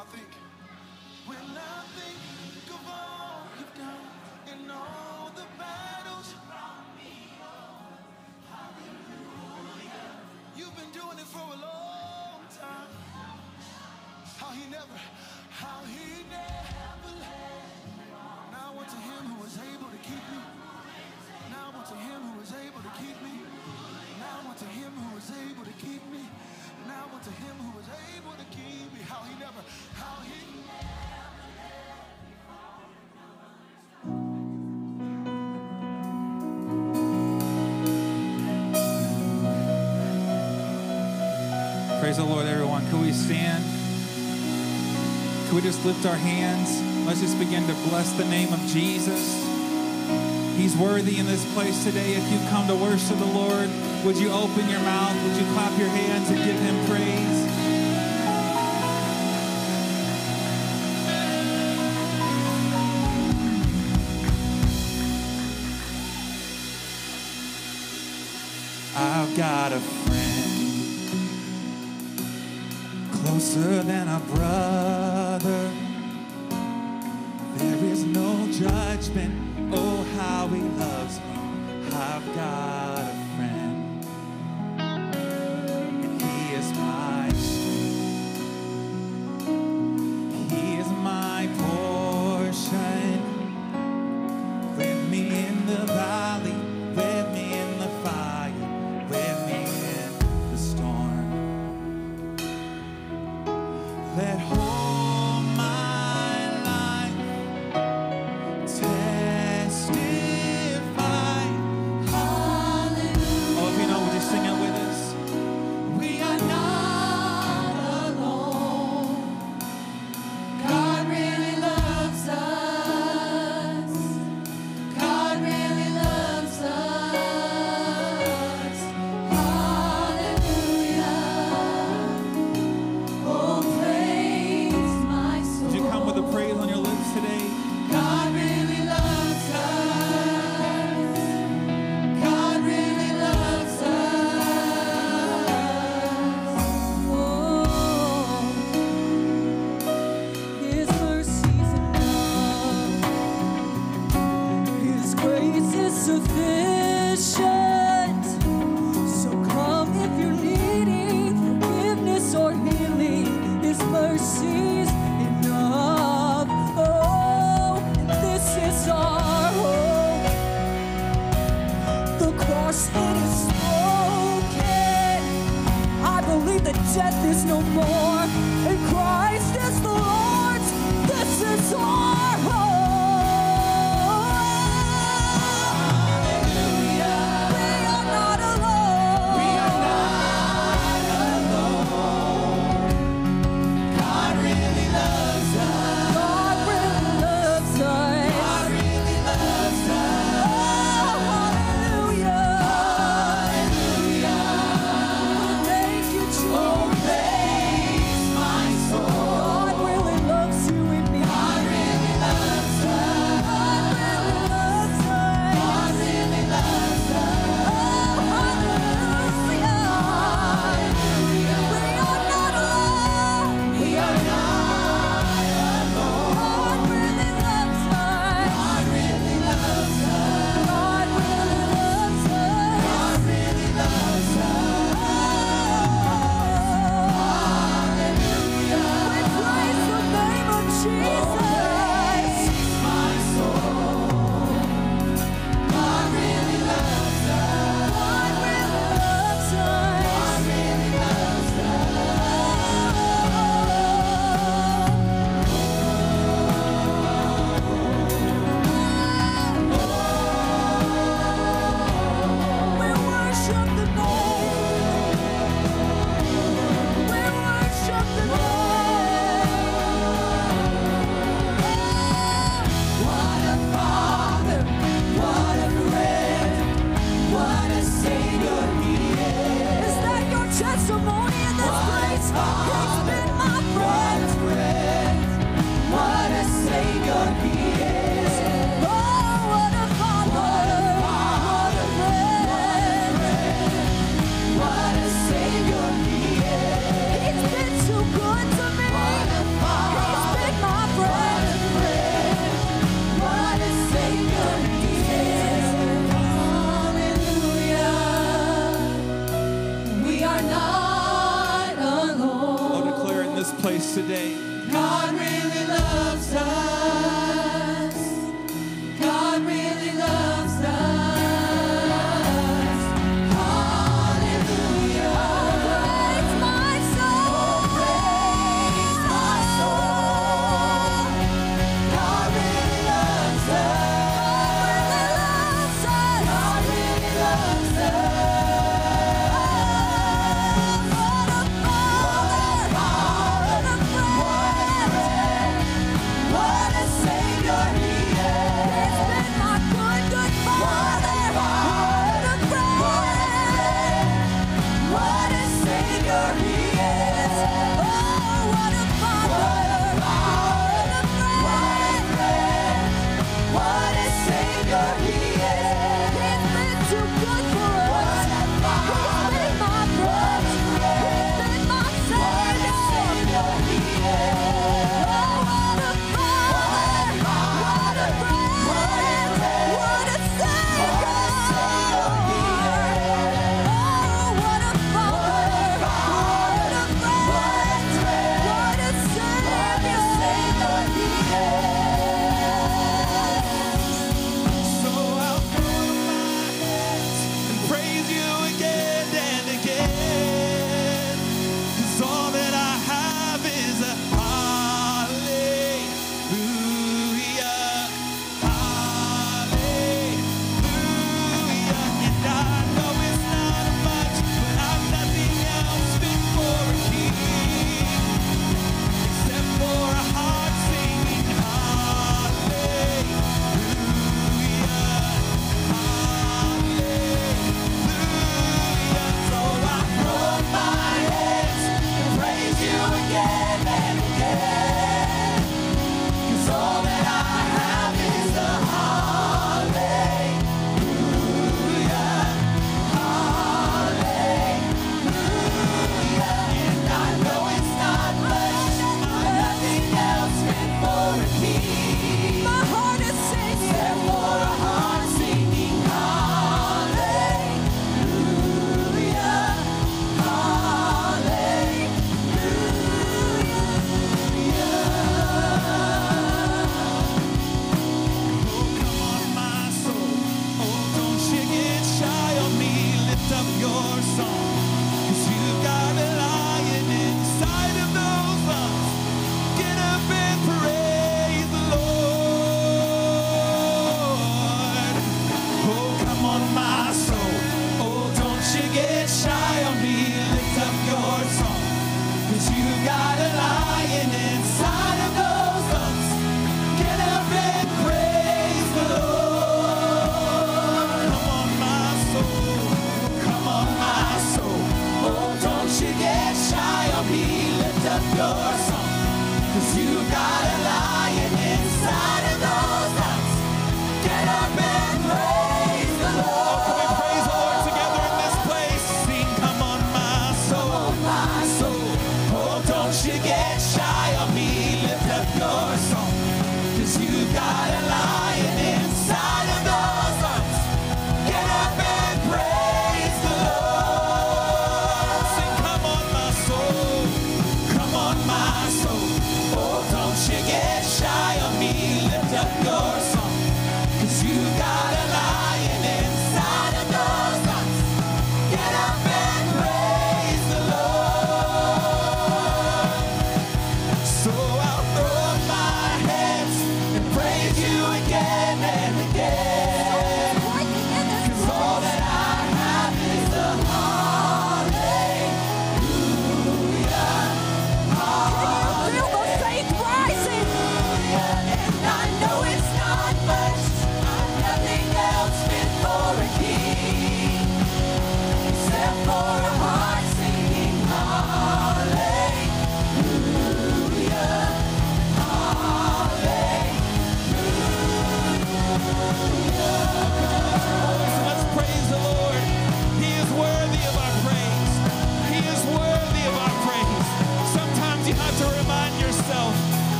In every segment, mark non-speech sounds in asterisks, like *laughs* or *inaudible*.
I think, when I think of all you've done and all the battles you brought me over, hallelujah. You've been doing it for a long time. How he never, how he never down. Now unto him who is able to keep me. Now unto him who is able to keep me. Now unto him who is able to keep me. Now unto him who is able how he Praise the Lord, everyone. Can we stand? Can we just lift our hands? Let's just begin to bless the name of Jesus. He's worthy in this place today. If you come to worship the Lord, would you open your mouth? Would you clap your hands and give him praise? Got a friend closer than a brother. There is no judgment. Oh, how he loves me. I've got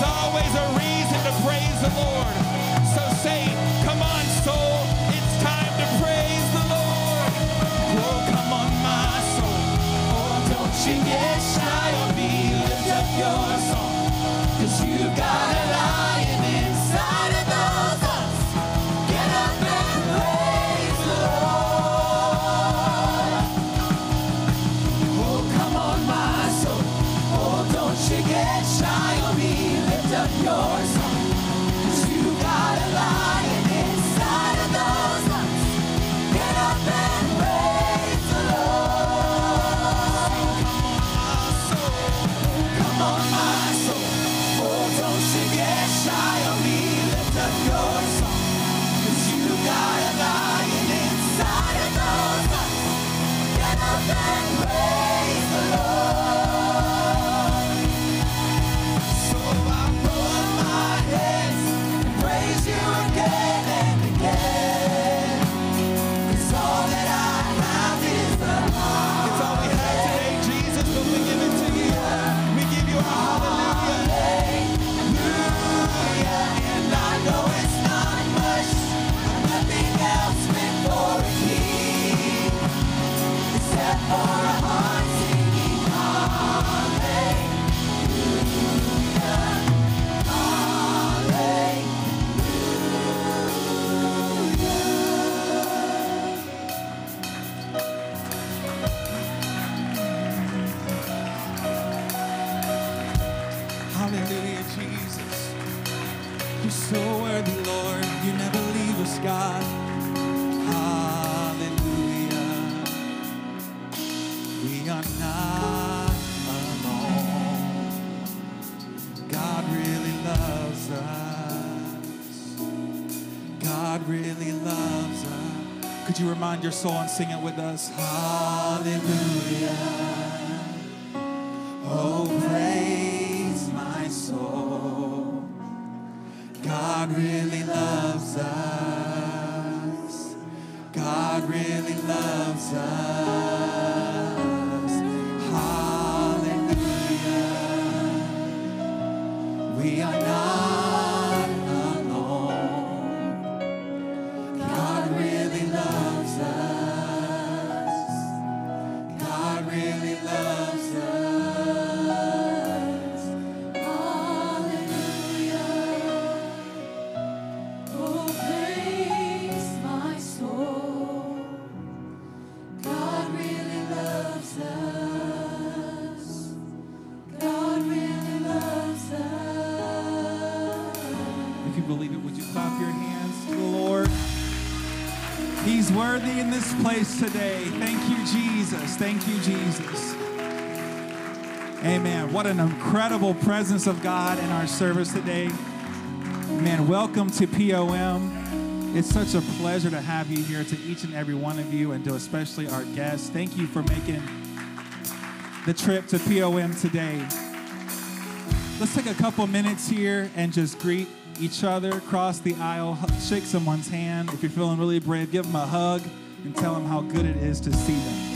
there's always a reason to praise the Lord. So say, come on, soul. Could you remind your soul and sing it with us? Hallelujah. Oh, praise my soul. God really loves us. God really loves us. Today. Thank you, Jesus. Thank you, Jesus. Amen. What an incredible presence of God in our service today. Man, welcome to POM. It's such a pleasure to have you here, to each and every one of you, and to especially our guests. Thank you for making the trip to POM today. Let's take a couple minutes here and just greet each other, cross the aisle, shake someone's hand. If you're feeling really brave, give them a hug and tell them how good it is to see them.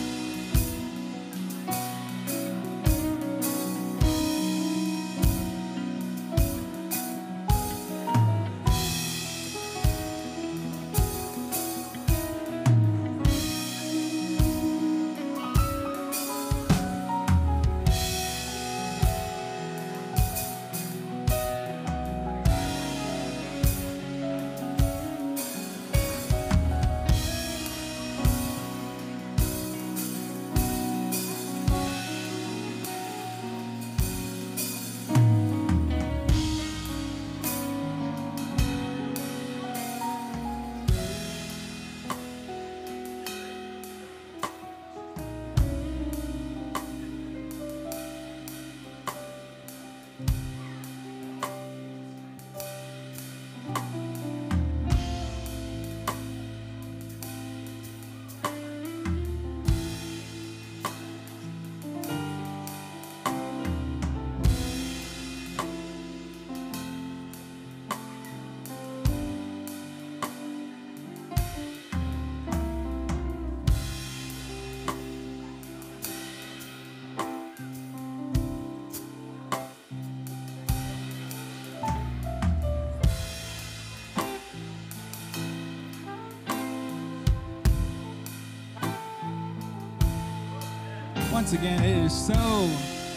Once again, it is so,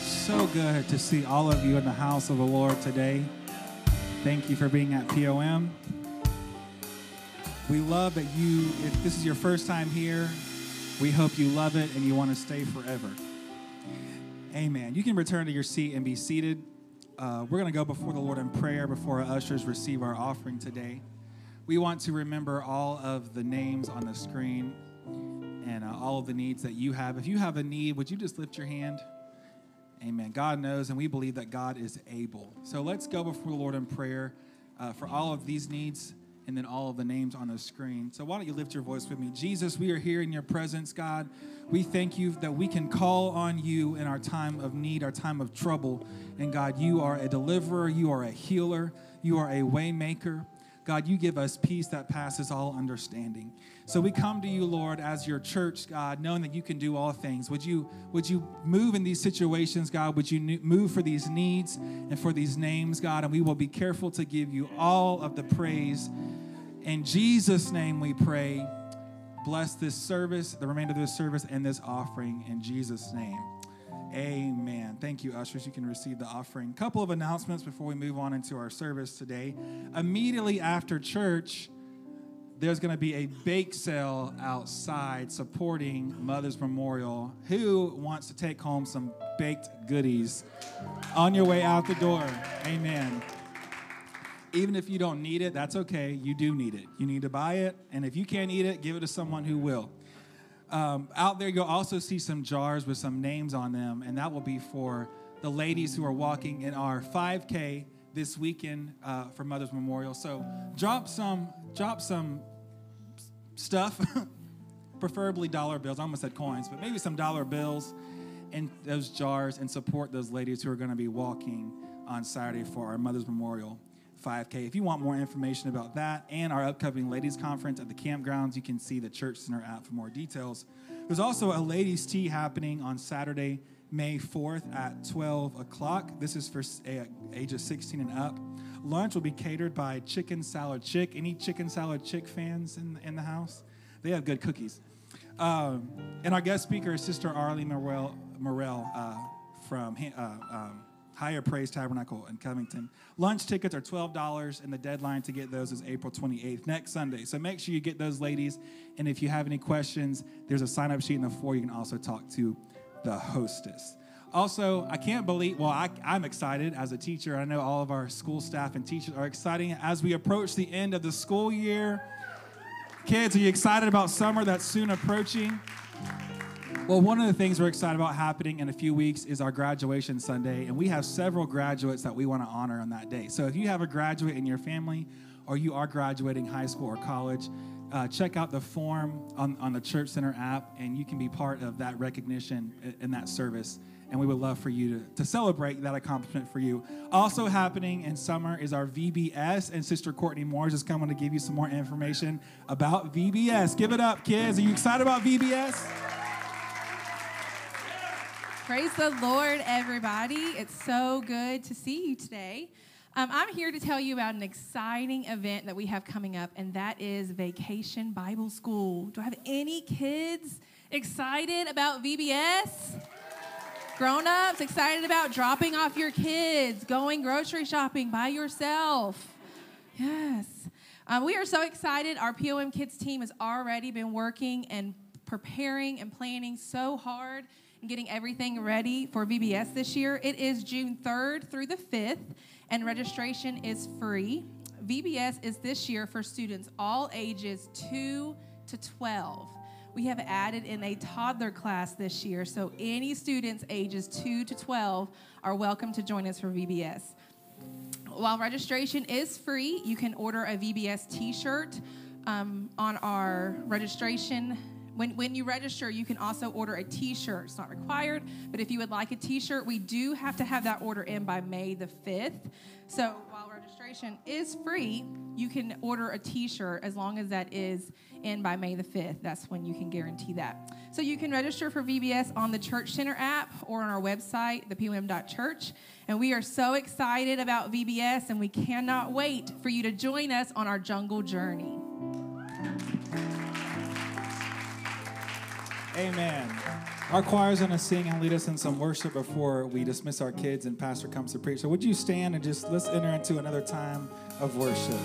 so good to see all of you in the house of the Lord today. Thank you for being at POM. We love that you, if this is your first time here, we hope you love it and you want to stay forever. Amen. You can return to your seat and be seated. Uh, we're going to go before the Lord in prayer before our ushers receive our offering today. We want to remember all of the names on the screen and uh, all of the needs that you have. If you have a need, would you just lift your hand? Amen. God knows, and we believe that God is able. So let's go before the Lord in prayer uh, for all of these needs and then all of the names on the screen. So why don't you lift your voice with me? Jesus, we are here in your presence, God. We thank you that we can call on you in our time of need, our time of trouble. And God, you are a deliverer, you are a healer, you are a waymaker. God, you give us peace that passes all understanding. So we come to you, Lord, as your church, God, knowing that you can do all things. Would you would you move in these situations, God? Would you move for these needs and for these names, God? And we will be careful to give you all of the praise. In Jesus' name we pray. Bless this service, the remainder of this service, and this offering in Jesus' name. Amen. Thank you, ushers. You can receive the offering. Couple of announcements before we move on into our service today. Immediately after church, there's going to be a bake sale outside supporting Mother's Memorial. Who wants to take home some baked goodies on your way out the door? Amen. Even if you don't need it, that's okay. You do need it. You need to buy it. And if you can't eat it, give it to someone who will. Um, out there, you'll also see some jars with some names on them, and that will be for the ladies who are walking in our 5K this weekend uh, for Mother's Memorial. So drop some, drop some stuff, *laughs* preferably dollar bills. I almost said coins, but maybe some dollar bills in those jars and support those ladies who are going to be walking on Saturday for our Mother's Memorial 5K. If you want more information about that and our upcoming ladies conference at the campgrounds, you can see the Church Center app for more details. There's also a ladies' tea happening on Saturday, May 4th at 12 o'clock. This is for ages 16 and up. Lunch will be catered by Chicken Salad Chick. Any Chicken Salad Chick fans in, in the house? They have good cookies. Um, and our guest speaker is Sister Arlene Morel, Morel uh, from uh, um, Higher Praise Tabernacle in Covington. Lunch tickets are $12, and the deadline to get those is April 28th, next Sunday. So make sure you get those ladies. And if you have any questions, there's a sign up sheet in the floor. You can also talk to the hostess. Also, I can't believe, well, I, I'm excited as a teacher. I know all of our school staff and teachers are excited as we approach the end of the school year. Kids, are you excited about summer that's soon approaching? Well, one of the things we're excited about happening in a few weeks is our graduation Sunday, and we have several graduates that we want to honor on that day. So if you have a graduate in your family, or you are graduating high school or college, uh, check out the form on, on the Church Center app, and you can be part of that recognition in that service. And we would love for you to, to celebrate that accomplishment for you. Also happening in summer is our VBS, and Sister Courtney Moore is coming to give you some more information about VBS. Give it up, kids. Are you excited about VBS? Praise the Lord, everybody. It's so good to see you today. Um, I'm here to tell you about an exciting event that we have coming up, and that is Vacation Bible School. Do I have any kids excited about VBS? Grown ups excited about dropping off your kids, going grocery shopping by yourself? Yes. Um, we are so excited. Our POM Kids team has already been working and preparing and planning so hard and getting everything ready for VBS this year. It is June 3rd through the 5th, and registration is free. VBS is this year for students all ages 2 to 12. We have added in a toddler class this year, so any students ages 2 to 12 are welcome to join us for VBS. While registration is free, you can order a VBS t shirt um, on our registration. When, when you register, you can also order a t shirt. It's not required, but if you would like a t shirt, we do have to have that order in by May the 5th. So while registration is free, you can order a t shirt as long as that is in by May the 5th. That's when you can guarantee that. So you can register for VBS on the Church Center app or on our website, thepom.church. And we are so excited about VBS, and we cannot wait for you to join us on our jungle journey. Amen. Our choir is going to sing and lead us in some worship before we dismiss our kids and Pastor comes to preach. So, would you stand and just let's enter into another time of worship?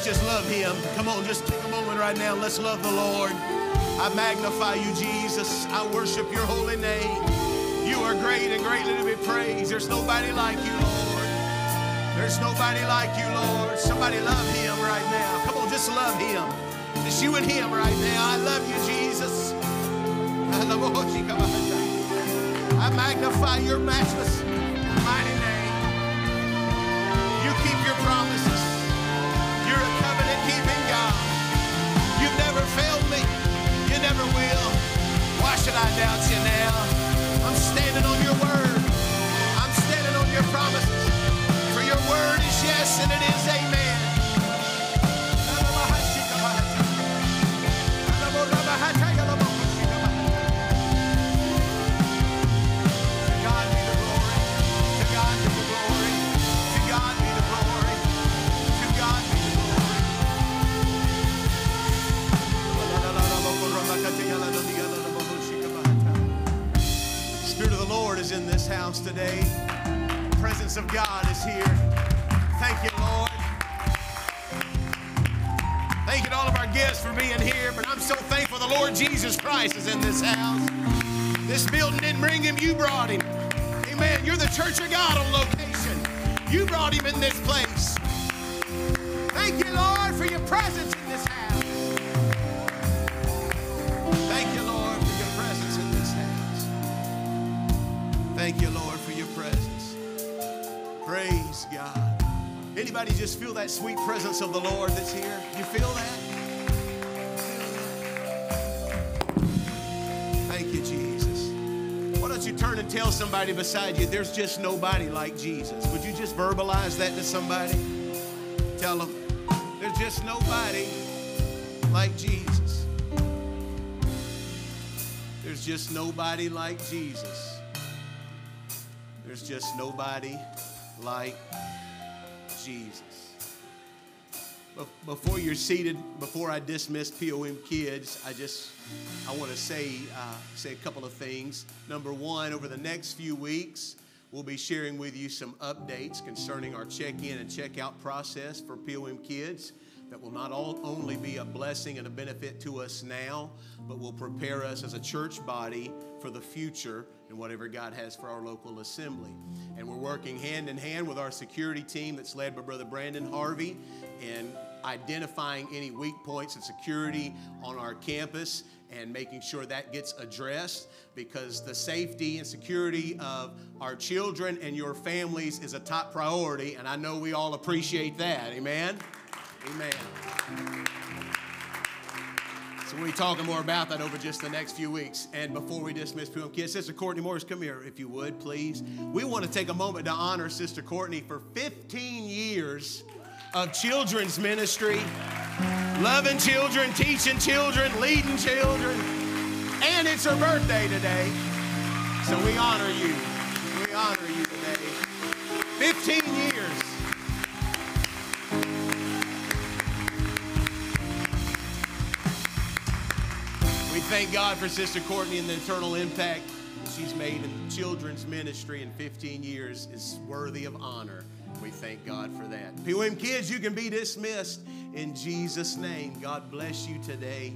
Let's just love him. Come on, just take a moment right now. Let's love the Lord. I magnify you, Jesus. I worship your holy name. You are great and greatly to be praised. There's nobody like you, Lord. There's nobody like you, Lord. Somebody love him right now. Come on, just love him. Just you and him right now. I love you, Jesus. I magnify your matchless Anybody just feel that sweet presence of the Lord that's here? You feel that? Thank you, Jesus. Why don't you turn and tell somebody beside you, there's just nobody like Jesus? Would you just verbalize that to somebody? Tell them, there's just nobody like Jesus. There's just nobody like Jesus. There's just nobody like be- Before you're seated, before I dismiss POM kids, I just I want to say uh, say a couple of things. Number one, over the next few weeks, we'll be sharing with you some updates concerning our check-in and check-out process for POM kids. That will not only be a blessing and a benefit to us now, but will prepare us as a church body for the future and whatever God has for our local assembly. And we're working hand in hand with our security team that's led by Brother Brandon Harvey in identifying any weak points of security on our campus and making sure that gets addressed because the safety and security of our children and your families is a top priority, and I know we all appreciate that. Amen? Amen. So we'll be talking more about that over just the next few weeks. And before we dismiss POM Kids, Sister Courtney Morris, come here if you would, please. We want to take a moment to honor Sister Courtney for 15 years of children's ministry, loving children, teaching children, leading children. And it's her birthday today. So we honor you. We honor you today. 15 thank God for Sister Courtney and the eternal impact she's made in the children's ministry in 15 years is worthy of honor. We thank God for that. POM kids, you can be dismissed in Jesus' name. God bless you today.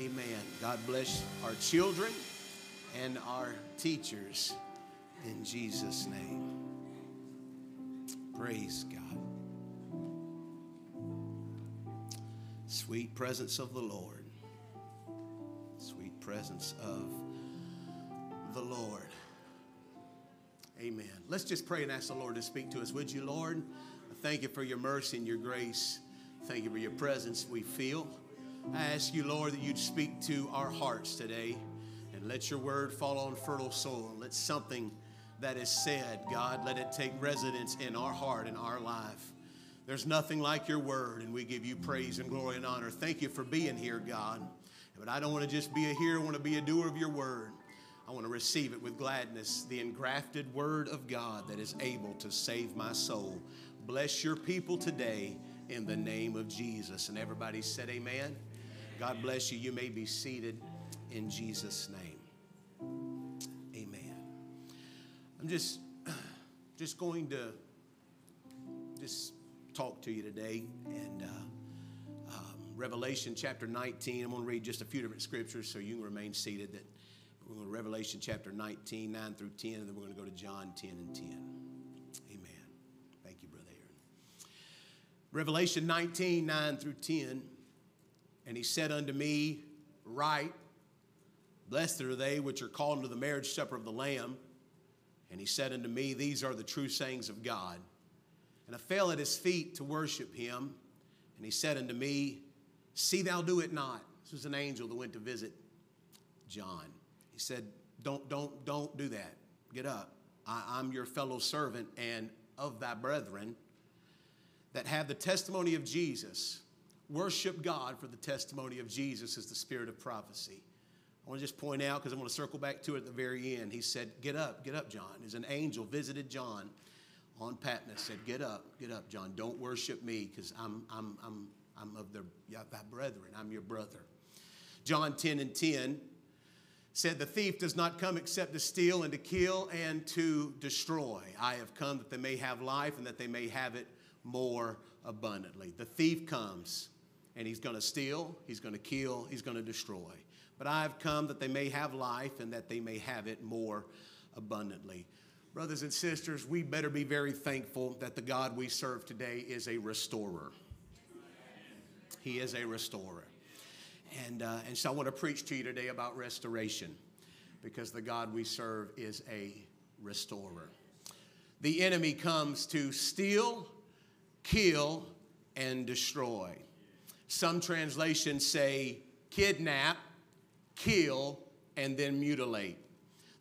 Amen. God bless our children and our teachers in Jesus' name. Praise God. Sweet presence of the Lord. Presence of the Lord. Amen. Let's just pray and ask the Lord to speak to us. Would you, Lord? Thank you for your mercy and your grace. Thank you for your presence we feel. I ask you, Lord, that you'd speak to our hearts today and let your word fall on fertile soil. Let something that is said, God, let it take residence in our heart and our life. There's nothing like your word, and we give you praise and glory and honor. Thank you for being here, God. But I don't want to just be a hearer, I want to be a doer of your word. I want to receive it with gladness, the engrafted word of God that is able to save my soul. Bless your people today in the name of Jesus. And everybody said, Amen. God bless you. You may be seated in Jesus' name. Amen. I'm just, just going to just talk to you today and. Uh, Revelation chapter 19. I'm going to read just a few different scriptures so you can remain seated. That we're going to Revelation chapter 19, 9 through 10, and then we're going to go to John 10 and 10. Amen. Thank you, Brother Aaron. Revelation 19, 9 through 10. And he said unto me, Write, blessed are they which are called unto the marriage supper of the Lamb. And he said unto me, These are the true sayings of God. And I fell at his feet to worship him. And he said unto me, See thou do it not. This was an angel that went to visit John. He said, Don't, don't, don't do that. Get up. I, I'm your fellow servant and of thy brethren that have the testimony of Jesus. Worship God for the testimony of Jesus is the spirit of prophecy. I want to just point out because I want to circle back to it at the very end. He said, Get up, get up, John. As an angel visited John on Patmos, said, Get up, get up, John. Don't worship me because I'm, I'm, I'm, I'm of their, yeah, thy brethren. I'm your brother. John 10 and 10 said, The thief does not come except to steal and to kill and to destroy. I have come that they may have life and that they may have it more abundantly. The thief comes and he's going to steal, he's going to kill, he's going to destroy. But I have come that they may have life and that they may have it more abundantly. Brothers and sisters, we better be very thankful that the God we serve today is a restorer. He is a restorer. And, uh, and so I want to preach to you today about restoration because the God we serve is a restorer. The enemy comes to steal, kill, and destroy. Some translations say kidnap, kill, and then mutilate.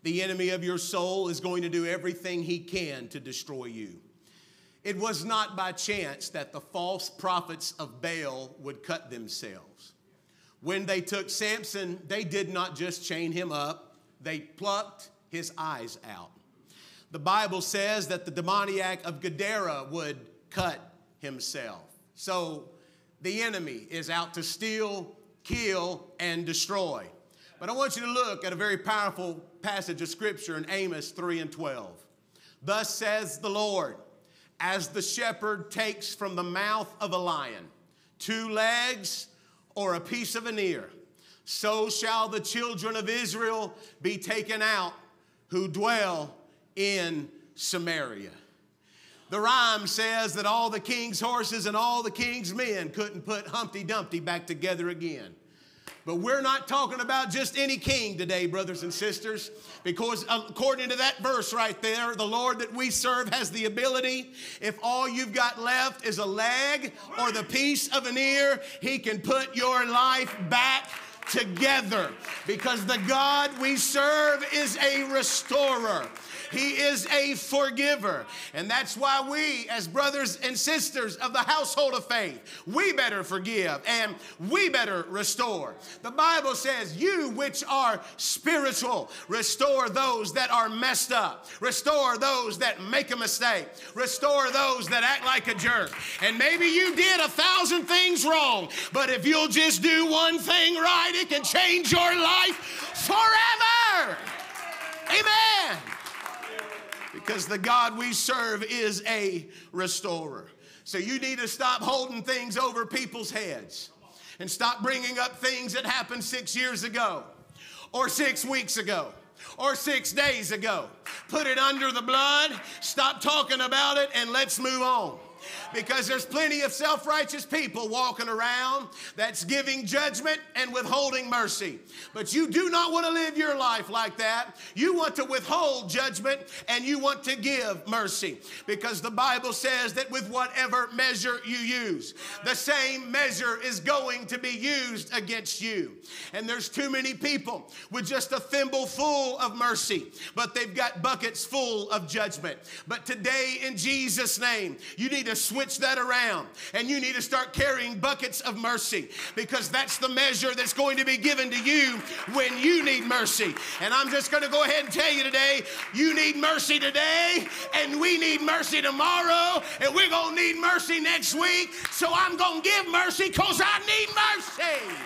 The enemy of your soul is going to do everything he can to destroy you. It was not by chance that the false prophets of Baal would cut themselves. When they took Samson, they did not just chain him up, they plucked his eyes out. The Bible says that the demoniac of Gadara would cut himself. So the enemy is out to steal, kill, and destroy. But I want you to look at a very powerful passage of scripture in Amos 3 and 12. Thus says the Lord, as the shepherd takes from the mouth of a lion two legs or a piece of an ear, so shall the children of Israel be taken out who dwell in Samaria. The rhyme says that all the king's horses and all the king's men couldn't put Humpty Dumpty back together again. But we're not talking about just any king today, brothers and sisters, because according to that verse right there, the Lord that we serve has the ability, if all you've got left is a leg or the piece of an ear, He can put your life back together because the God we serve is a restorer. He is a forgiver. And that's why we, as brothers and sisters of the household of faith, we better forgive and we better restore. The Bible says, You which are spiritual, restore those that are messed up, restore those that make a mistake, restore those that act like a jerk. And maybe you did a thousand things wrong, but if you'll just do one thing right, it can change your life forever. Amen because the God we serve is a restorer. So you need to stop holding things over people's heads and stop bringing up things that happened six years ago or six weeks ago or six days ago. Put it under the blood, stop talking about it, and let's move on because there's plenty of self righteous people walking around that's giving judgment and withholding mercy. But you do not want to live your life like that. You want to withhold judgment and you want to give mercy because the Bible says that with whatever measure you use, the same measure is going to be used against you. And there's too many people with just a thimble full of mercy, but they've got buckets full of judgment. But today, in Jesus' name, you need to switch that around and you need to start carrying buckets of mercy because that's the measure that's going to be given to you when you need mercy. And I'm just going to go ahead and tell you today you need mercy today, and we need mercy tomorrow, and we're going to need mercy next week. So I'm going to give mercy because I need mercy.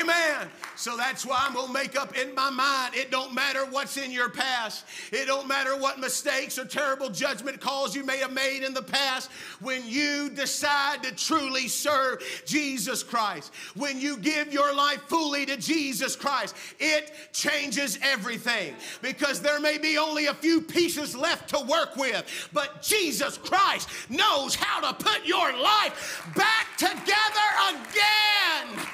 Amen. So that's why I'm going to make up in my mind. It don't matter what's in your past. It don't matter what mistakes or terrible judgment calls you may have made in the past. When you decide to truly serve Jesus Christ, when you give your life fully to Jesus Christ, it changes everything because there may be only a few pieces left to work with, but Jesus Christ knows how to put your life back together again.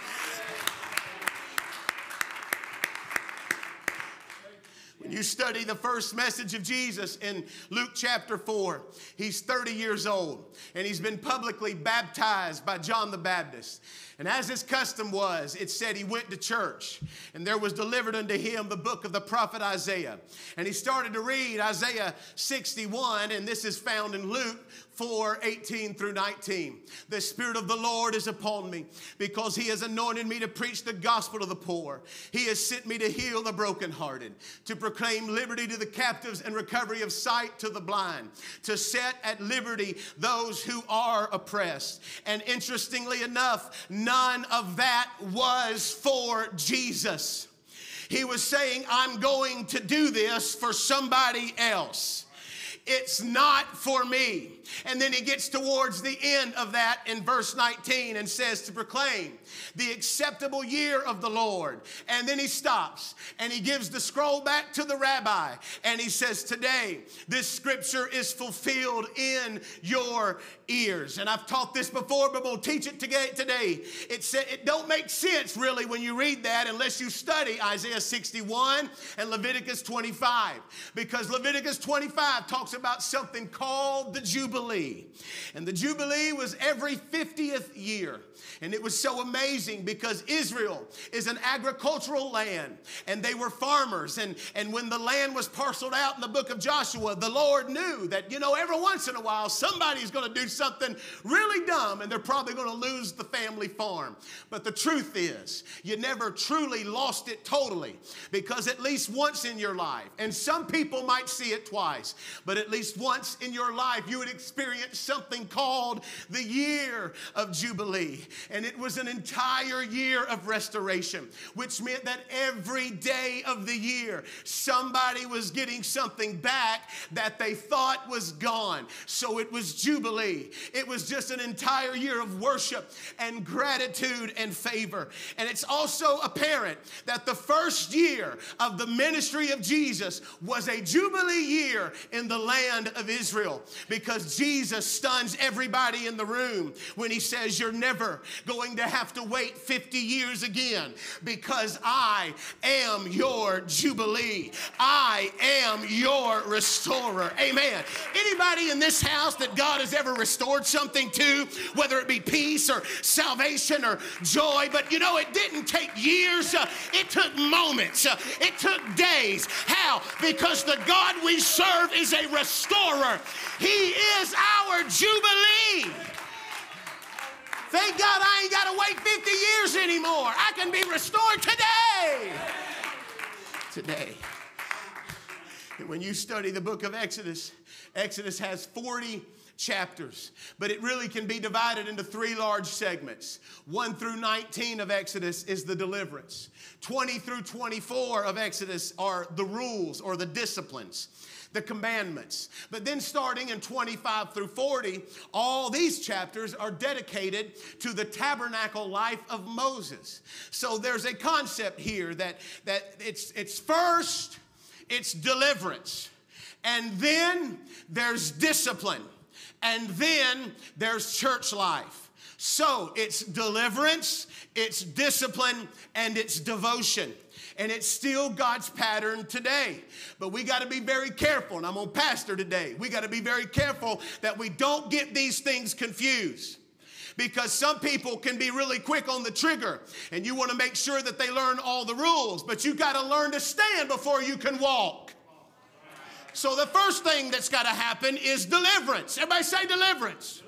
When you study the first message of Jesus in Luke chapter 4, he's 30 years old and he's been publicly baptized by John the Baptist. And as his custom was, it said he went to church and there was delivered unto him the book of the prophet Isaiah. And he started to read Isaiah 61, and this is found in Luke 4 18 through 19. The Spirit of the Lord is upon me because He has anointed me to preach the gospel to the poor. He has sent me to heal the brokenhearted, to proclaim liberty to the captives and recovery of sight to the blind, to set at liberty those who are oppressed. And interestingly enough, none of that was for Jesus. He was saying, I'm going to do this for somebody else. It's not for me. And then he gets towards the end of that in verse 19 and says to proclaim the acceptable year of the Lord. And then he stops and he gives the scroll back to the rabbi and he says, Today, this scripture is fulfilled in your ears. And I've taught this before, but we'll teach it today. It, said, it don't make sense really when you read that unless you study Isaiah 61 and Leviticus 25. Because Leviticus 25 talks about something called the Jubilee. And the Jubilee was every 50th year. And it was so amazing because Israel is an agricultural land and they were farmers. And, and when the land was parceled out in the book of Joshua, the Lord knew that, you know, every once in a while somebody's going to do something really dumb and they're probably going to lose the family farm. But the truth is, you never truly lost it totally because at least once in your life, and some people might see it twice, but at least once in your life, you would experience something called the year of Jubilee. And it was an entire year of restoration, which meant that every day of the year, somebody was getting something back that they thought was gone. So it was Jubilee. It was just an entire year of worship and gratitude and favor. And it's also apparent that the first year of the ministry of Jesus was a Jubilee year in the land of Israel because Jesus stuns everybody in the room when he says, You're never going to have to wait 50 years again because I am your Jubilee. I am your restorer. Amen. Anybody in this house that God has ever restored something to, whether it be peace or salvation or joy, but you know, it didn't take years, uh, it took moments, uh, it took days. How? Because the God we serve is a restorer, He is our Jubilee. Thank God I ain't got to wait 50 years anymore. I can be restored today. Today. And when you study the book of Exodus, Exodus has 40 chapters, but it really can be divided into three large segments. 1 through 19 of Exodus is the deliverance, 20 through 24 of Exodus are the rules or the disciplines the commandments. But then starting in 25 through 40, all these chapters are dedicated to the tabernacle life of Moses. So there's a concept here that, that it's, it's first, it's deliverance, and then there's discipline, and then there's church life. So it's deliverance, it's discipline, and it's devotion and it's still God's pattern today. But we got to be very careful, and I'm on pastor today. We got to be very careful that we don't get these things confused because some people can be really quick on the trigger and you want to make sure that they learn all the rules, but you got to learn to stand before you can walk. So the first thing that's got to happen is deliverance. Everybody say deliverance.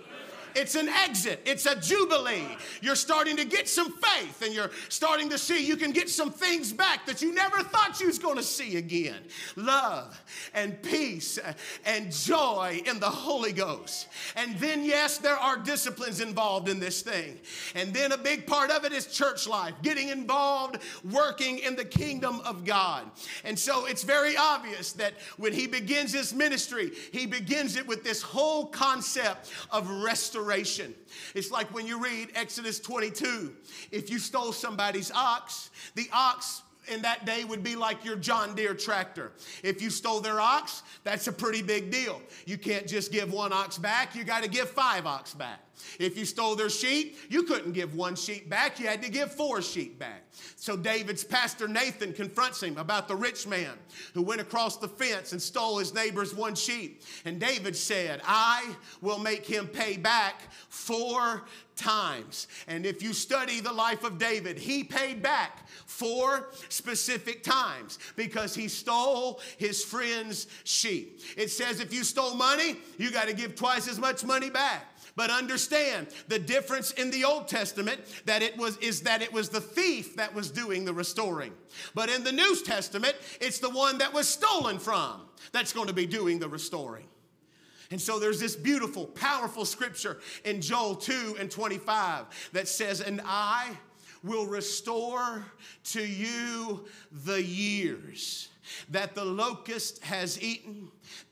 It's an exit, it's a jubilee. You're starting to get some faith and you're starting to see you can get some things back that you never thought you was going to see again. Love and peace and joy in the Holy Ghost. And then yes, there are disciplines involved in this thing. And then a big part of it is church life, getting involved working in the kingdom of God. And so it's very obvious that when he begins his ministry, he begins it with this whole concept of restoration restoration. It's like when you read Exodus 22. If you stole somebody's ox, the ox in that day would be like your John Deere tractor. If you stole their ox, that's a pretty big deal. You can't just give one ox back, you got to give five ox back. If you stole their sheep, you couldn't give one sheep back, you had to give four sheep back. So David's pastor Nathan confronts him about the rich man who went across the fence and stole his neighbor's one sheep. And David said, I will make him pay back four times. And if you study the life of David, he paid back four specific times because he stole his friend's sheep. It says if you stole money, you got to give twice as much money back. But understand the difference in the Old Testament that it was is that it was the thief that was doing the restoring. But in the New Testament, it's the one that was stolen from that's going to be doing the restoring. And so there's this beautiful, powerful scripture in Joel 2 and 25 that says, And I will restore to you the years that the locust has eaten,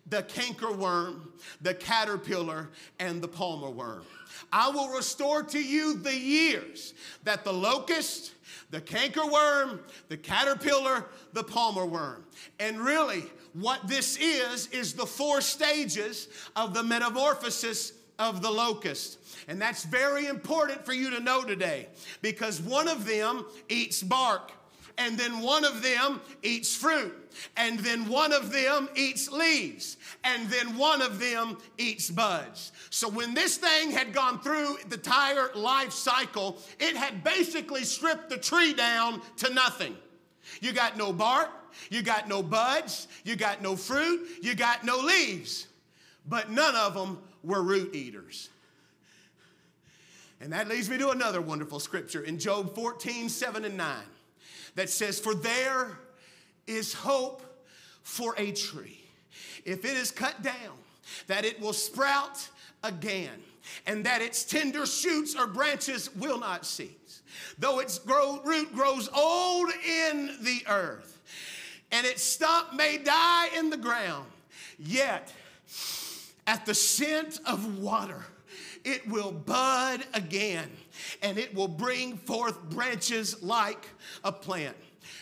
the cankerworm, the caterpillar, and the palmer worm. I will restore to you the years that the locust, the cankerworm, the caterpillar, the palmer worm. And really, what this is, is the four stages of the metamorphosis of the locust. And that's very important for you to know today because one of them eats bark and then one of them eats fruit, and then one of them eats leaves, and then one of them eats buds. So when this thing had gone through the entire life cycle, it had basically stripped the tree down to nothing. You got no bark, you got no buds, you got no fruit, you got no leaves. But none of them were root eaters. And that leads me to another wonderful scripture in Job 14, 7 and 9 that says, For there is hope for a tree. If it is cut down, that it will sprout again, and that its tender shoots or branches will not cease. Though its grow, root grows old in the earth, and its stump may die in the ground, yet at the scent of water, it will bud again and it will bring forth branches like a plant.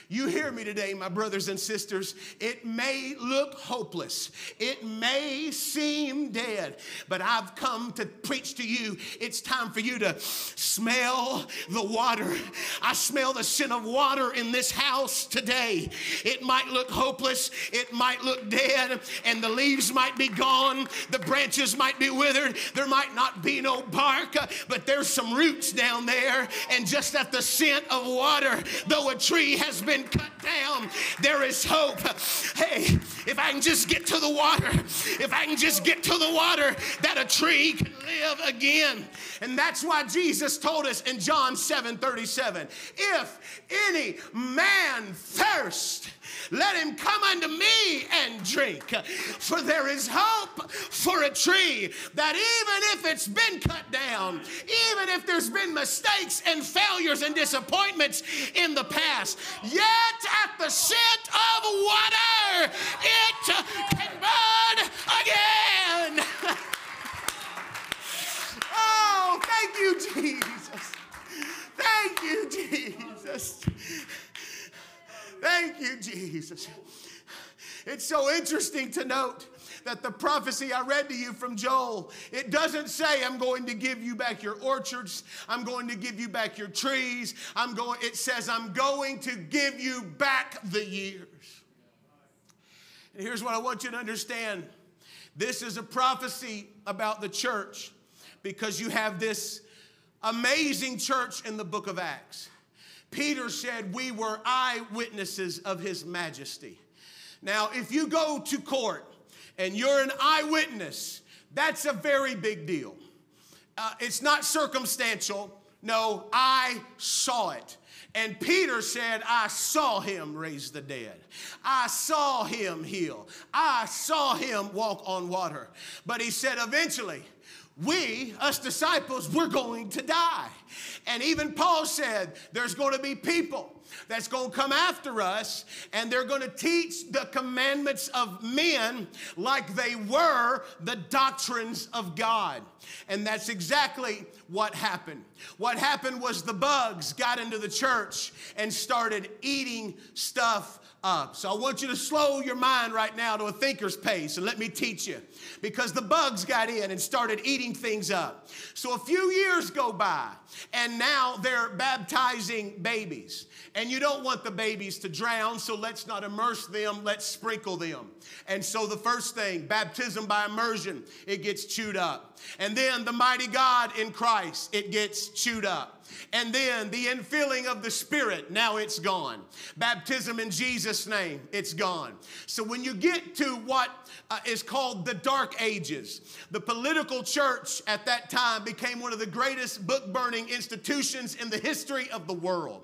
You hear me today, my brothers and sisters. It may look hopeless, it may seem dead, but I've come to preach to you. It's time for you to smell the water. I smell the scent of water in this house today. It might look hopeless, it might look dead, and the leaves might be gone, the branches might be withered, there might not be no bark, but there's some roots down there, and just at the scent of water, though a tree has been cut down, there is hope. Hey, if I can just get to the water, if I can just get to the water, that a tree can live again. And that's why Jesus told us in John 7 37 if any man thirst, let him come unto me and drink. For there is hope for a tree that even if it's been cut down, even if there's been mistakes and failures and disappointments in the past, yet at the scent of water, it can bud again. *laughs* oh, thank you, Jesus. Thank you, Jesus. Thank you, Jesus. It's so interesting to note that the prophecy I read to you from Joel, it doesn't say I'm going to give you back your orchards, I'm going to give you back your trees. I'm going it says I'm going to give you back the years. And here's what I want you to understand. This is a prophecy about the church because you have this amazing church in the book of Acts. Peter said, We were eyewitnesses of his majesty. Now, if you go to court and you're an eyewitness, that's a very big deal. Uh, it's not circumstantial. No, I saw it. And Peter said, I saw him raise the dead. I saw him heal. I saw him walk on water. But he said, eventually, we, us disciples, we're going to die. And even Paul said, there's going to be people that's going to come after us and they're going to teach the commandments of men like they were the doctrines of God. And that's exactly what happened. What happened was the bugs got into the church and started eating stuff So I want you to slow your mind right now to a thinker's pace and let me teach you. Because the bugs got in and started eating things up. So a few years go by, and now they're baptizing babies. And you don't want the babies to drown, so let's not immerse them, let's sprinkle them. And so the first thing, baptism by immersion, it gets chewed up. And then the mighty God in Christ, it gets chewed up. And then the infilling of the Spirit, now it's gone. Baptism in Jesus' name, it's gone. So when you get to what uh, is called the Dark Ages, the political church at that time became one of the greatest book burning institutions in the history of the world.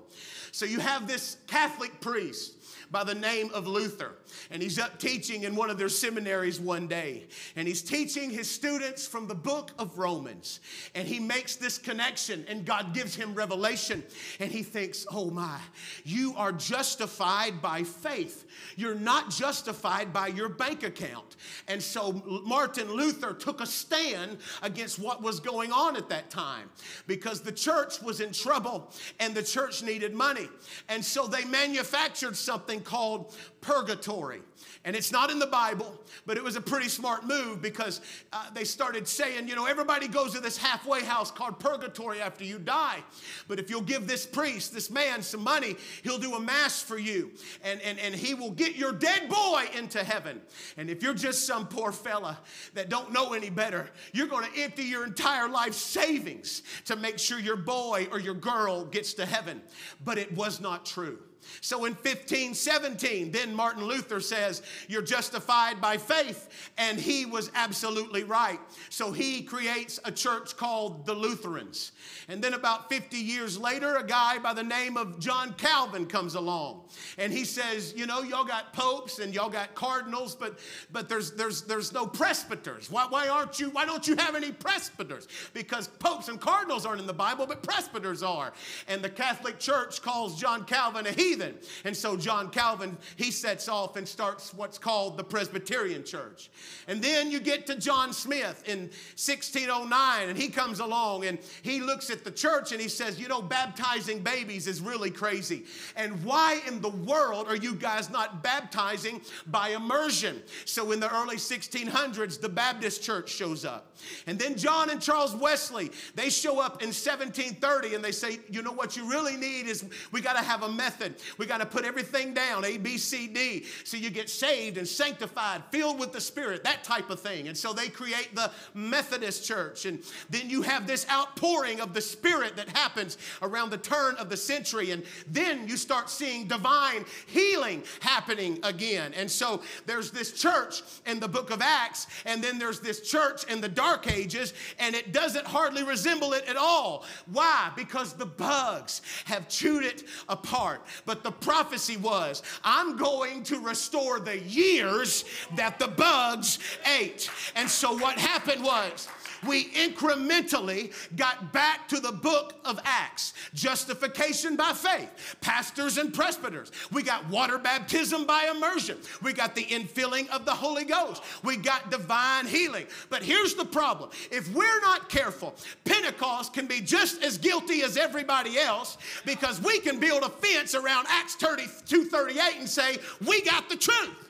So you have this Catholic priest by the name of Luther. And he's up teaching in one of their seminaries one day. And he's teaching his students from the book of Romans. And he makes this connection, and God gives him revelation. And he thinks, oh my, you are justified by faith. You're not justified by your bank account. And so Martin Luther took a stand against what was going on at that time because the church was in trouble and the church needed money. And so they manufactured something called purgatory. And it's not in the Bible, but it was a pretty smart move because uh, they started saying, you know, everybody goes to this halfway house called purgatory after you die. But if you'll give this priest, this man, some money, he'll do a mass for you and, and, and he will get your dead boy into heaven. And if you're just some poor fella that don't know any better, you're going to empty your entire life savings to make sure your boy or your girl gets to heaven. But it was not true. So in 1517, then Martin Luther says, You're justified by faith. And he was absolutely right. So he creates a church called the Lutherans. And then about 50 years later, a guy by the name of John Calvin comes along. And he says, You know, y'all got popes and y'all got cardinals, but, but there's, there's, there's no presbyters. Why, why aren't you, why don't you have any presbyters? Because popes and cardinals aren't in the Bible, but presbyters are. And the Catholic Church calls John Calvin a heathen. And so John Calvin, he sets off and starts what's called the Presbyterian Church. And then you get to John Smyth in 1609, and he comes along and he looks at the church and he says, You know, baptizing babies is really crazy. And why in the world are you guys not baptizing by immersion? So in the early 1600s, the Baptist church shows up. And then John and Charles Wesley, they show up in 1730 and they say, You know what you really need is we got to have a method. We got to put everything down A, B, C, D. So you get saved and sanctified, filled with the Spirit, that type of thing. And so they create the Methodist church. And then you have this outpouring of the Spirit that happens around the turn of the century. And then you start seeing divine healing happening again. And so there's this church in the book of Acts, and then there's this church in the Dark Ages, and it doesn't hardly resemble it at all. Why? Because the bugs have chewed it apart. But the prophecy was, I'm going to restore the years that the bugs ate. And so what happened was, we incrementally got back to the book of Acts. Justification by faith, pastors and presbyters. We got water baptism by immersion. We got the infilling of the Holy Ghost. We got divine healing. But here's the problem if we're not careful, Pentecost can be just as guilty as everybody else because we can build a fence around Acts 32 38 and say, We got the truth.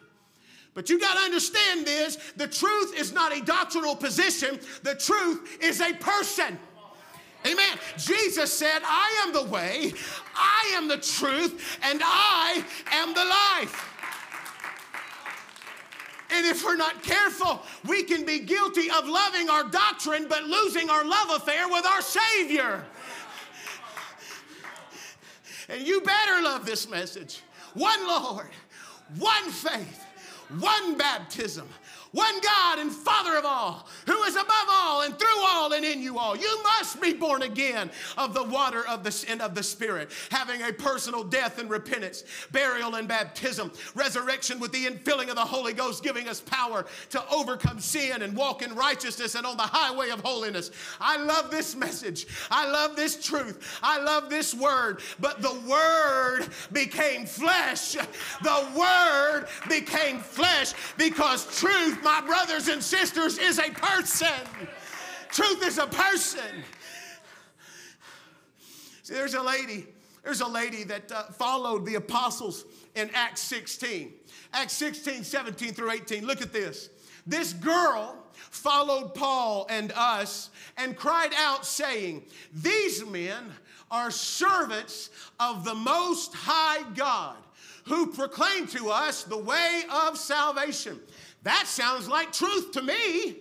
But you got to understand this the truth is not a doctrinal position, the truth is a person. Amen. Jesus said, I am the way, I am the truth, and I am the life. And if we're not careful, we can be guilty of loving our doctrine but losing our love affair with our Savior. And you better love this message. One Lord, one faith, one baptism, one God and Father of all, who is above all and through all and in you all. You must be born again of the water of the and of the Spirit, having a personal death and repentance, burial and baptism, resurrection with the infilling of the Holy Ghost, giving us power to overcome sin and walk in righteousness and on the highway of holiness. I love this message. I love this truth. I love this word. But the word became flesh. The word became flesh because truth my brothers and sisters, is a person. Truth is a person. See, there's a lady, there's a lady that uh, followed the apostles in Acts 16. Acts 16, 17 through 18. Look at this. This girl followed Paul and us and cried out, saying, These men are servants of the Most High God who proclaim to us the way of salvation. That sounds like truth to me.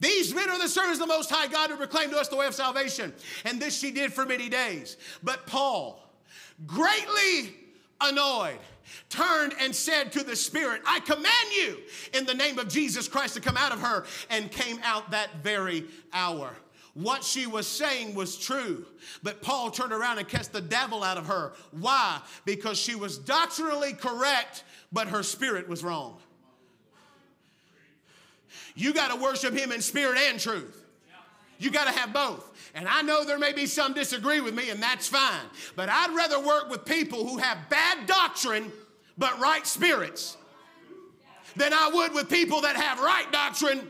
These men are the servants of the Most High God who proclaim to us the way of salvation. And this she did for many days. But Paul, greatly annoyed, turned and said to the Spirit, I command you in the name of Jesus Christ to come out of her, and came out that very hour. What she was saying was true, but Paul turned around and cast the devil out of her. Why? Because she was doctrinally correct, but her spirit was wrong. You got to worship him in spirit and truth. You got to have both. And I know there may be some disagree with me, and that's fine. But I'd rather work with people who have bad doctrine but right spirits than I would with people that have right doctrine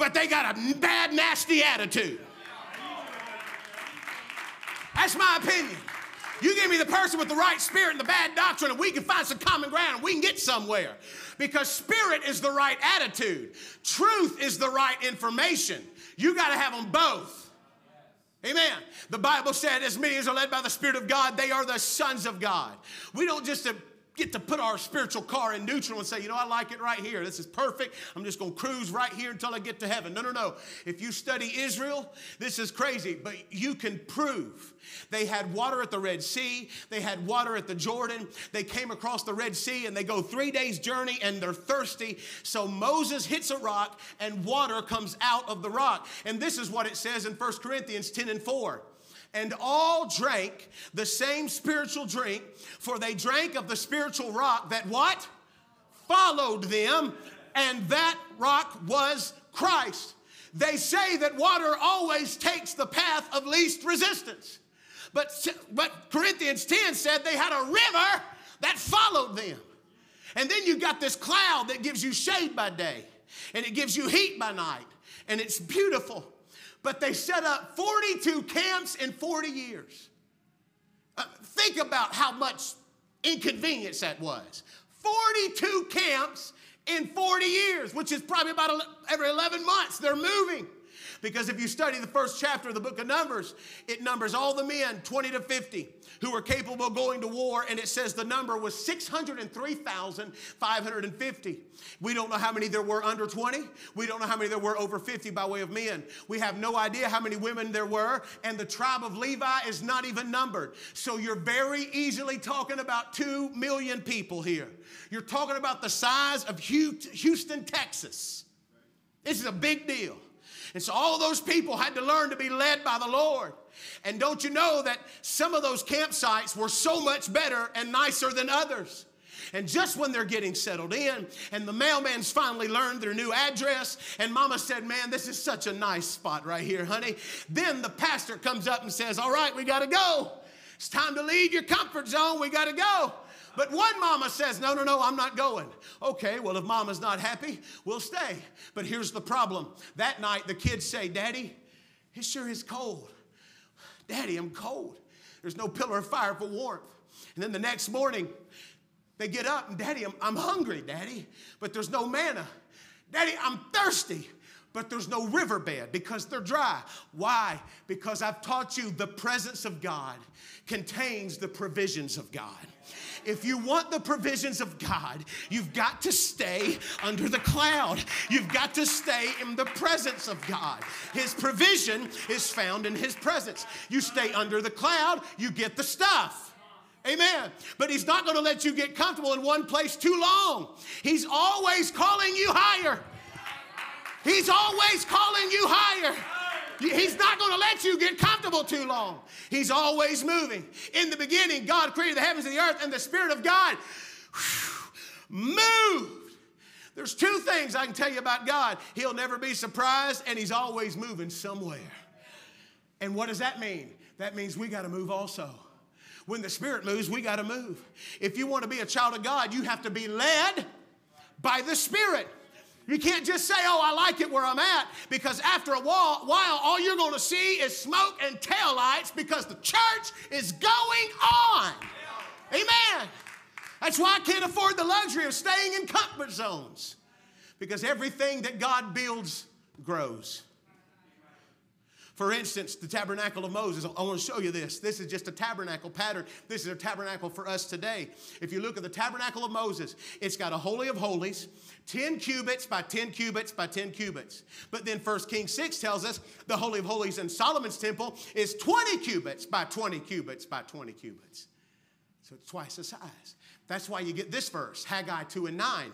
but they got a bad, nasty attitude. That's my opinion. You give me the person with the right spirit and the bad doctrine, and we can find some common ground and we can get somewhere. Because spirit is the right attitude, truth is the right information. You got to have them both. Amen. The Bible said, as many as are led by the Spirit of God, they are the sons of God. We don't just get to put our spiritual car in neutral and say, you know, I like it right here. This is perfect. I'm just going to cruise right here until I get to heaven. No, no, no. If you study Israel, this is crazy, but you can prove. They had water at the Red Sea, they had water at the Jordan. They came across the Red Sea and they go three days' journey and they're thirsty. So Moses hits a rock and water comes out of the rock. And this is what it says in 1 Corinthians 10 and 4 and all drank the same spiritual drink, for they drank of the spiritual rock that what? Followed them, and that rock was Christ. They say that water always takes the path of least resistance. But, but Corinthians 10 said they had a river that followed them. And then you got this cloud that gives you shade by day, and it gives you heat by night, and it's beautiful. But they set up 42 camps in 40 years. Uh, think about how much inconvenience that was. 42 camps in 40 years, which is probably about every 11 months. They're moving. Because if you study the first chapter of the book of Numbers, it numbers all the men, 20 to 50, who were capable of going to war, and it says the number was 603,550. We don't know how many there were under 20. We don't know how many there were over 50 by way of men. We have no idea how many women there were, and the tribe of Levi is not even numbered. So you're very easily talking about 2 million people here. You're talking about the size of Houston, Texas. This is a big deal. And so all those people had to learn to be led by the Lord. And don't you know that some of those campsites were so much better and nicer than others? And just when they're getting settled in, and the mailman's finally learned their new address, and mama said, Man, this is such a nice spot right here, honey. Then the pastor comes up and says, All right, we got to go. It's time to leave your comfort zone. We got to go. But one mama says, No, no, no, I'm not going. Okay, well, if mama's not happy, we'll stay. But here's the problem. That night, the kids say, Daddy, it sure is cold. Daddy, I'm cold. There's no pillar of fire for warmth. And then the next morning, they get up and, Daddy, I'm, I'm hungry, Daddy, but there's no manna. Daddy, I'm thirsty, but there's no riverbed because they're dry. Why? Because I've taught you the presence of God contains the provisions of God. If you want the provisions of God, you've got to stay under the cloud. You've got to stay in the presence of God. His provision is found in His presence. You stay under the cloud, you get the stuff. Amen. But He's not going to let you get comfortable in one place too long. He's always calling you higher. He's always calling you higher. He's not going to let you get comfortable too long. He's always moving. In the beginning, God created the heavens and the earth, and the Spirit of God moved. There's two things I can tell you about God He'll never be surprised, and He's always moving somewhere. And what does that mean? That means we got to move also. When the Spirit moves, we got to move. If you want to be a child of God, you have to be led by the Spirit. You can't just say, oh, I like it where I'm at, because after a while, all you're going to see is smoke and taillights because the church is going on. Amen. That's why I can't afford the luxury of staying in comfort zones, because everything that God builds grows. For instance, the tabernacle of Moses. I want to show you this. This is just a tabernacle pattern. This is a tabernacle for us today. If you look at the tabernacle of Moses, it's got a holy of holies, 10 cubits by 10 cubits by 10 cubits. But then 1 Kings 6 tells us the holy of holies in Solomon's temple is 20 cubits by 20 cubits by 20 cubits. So it's twice the size. That's why you get this verse, Haggai 2 and 9.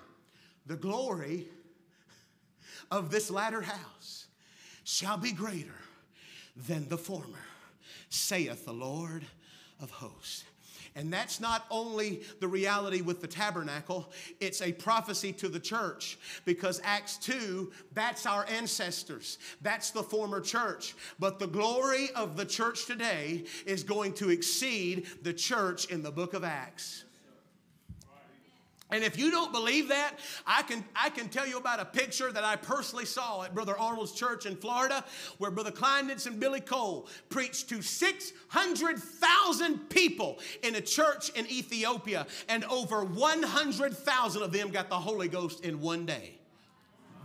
The glory of this latter house shall be greater than the former, saith the Lord of hosts. And that's not only the reality with the tabernacle, it's a prophecy to the church because Acts 2, that's our ancestors. That's the former church. But the glory of the church today is going to exceed the church in the book of Acts. And if you don't believe that, I can, I can tell you about a picture that I personally saw at Brother Arnold's church in Florida, where Brother Kleinitz and Billy Cole preached to 600,000 people in a church in Ethiopia, and over 100,000 of them got the Holy Ghost in one day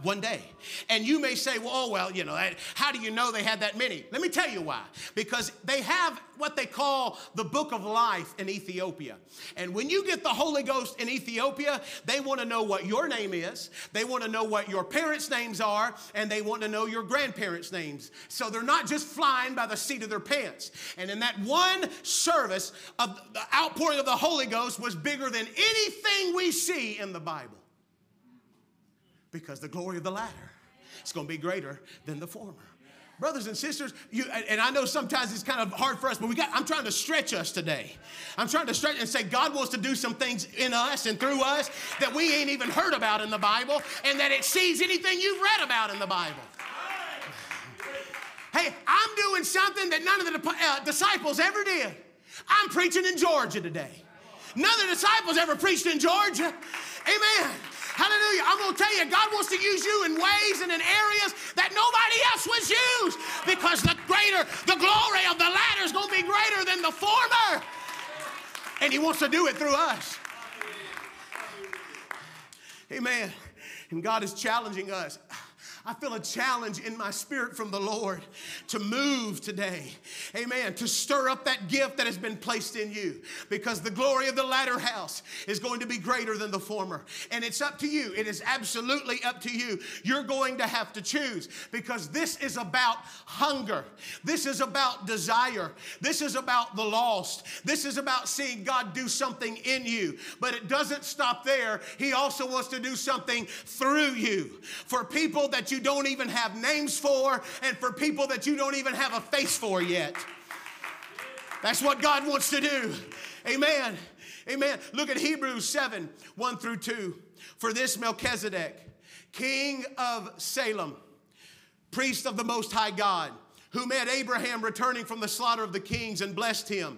one day. And you may say, well, oh, well, you know, how do you know they had that many? Let me tell you why. Because they have what they call the book of life in Ethiopia. And when you get the Holy Ghost in Ethiopia, they want to know what your name is, they want to know what your parents' names are, and they want to know your grandparents' names. So they're not just flying by the seat of their pants. And in that one service of the outpouring of the Holy Ghost was bigger than anything we see in the Bible because the glory of the latter is going to be greater than the former. Brothers and sisters, you, and I know sometimes it's kind of hard for us, but we got, I'm trying to stretch us today. I'm trying to stretch and say God wants to do some things in us and through us that we ain't even heard about in the Bible and that it sees anything you've read about in the Bible. Hey, I'm doing something that none of the uh, disciples ever did. I'm preaching in Georgia today. None of the disciples ever preached in Georgia. Amen. Hallelujah. I'm going to tell you, God wants to use you in ways and in areas that nobody else was used because the greater, the glory of the latter is going to be greater than the former. And He wants to do it through us. Amen. And God is challenging us. I feel a challenge in my spirit from the Lord to move today. Amen. To stir up that gift that has been placed in you because the glory of the latter house is going to be greater than the former. And it's up to you. It is absolutely up to you. You're going to have to choose because this is about hunger. This is about desire. This is about the lost. This is about seeing God do something in you. But it doesn't stop there. He also wants to do something through you for people that you don't even have names for and for people that you don't even have a face for yet. That's what God wants to do. Amen. Amen. Look at Hebrews 7 1 through 2. For this Melchizedek, king of Salem, priest of the Most High God, who met Abraham returning from the slaughter of the kings and blessed him,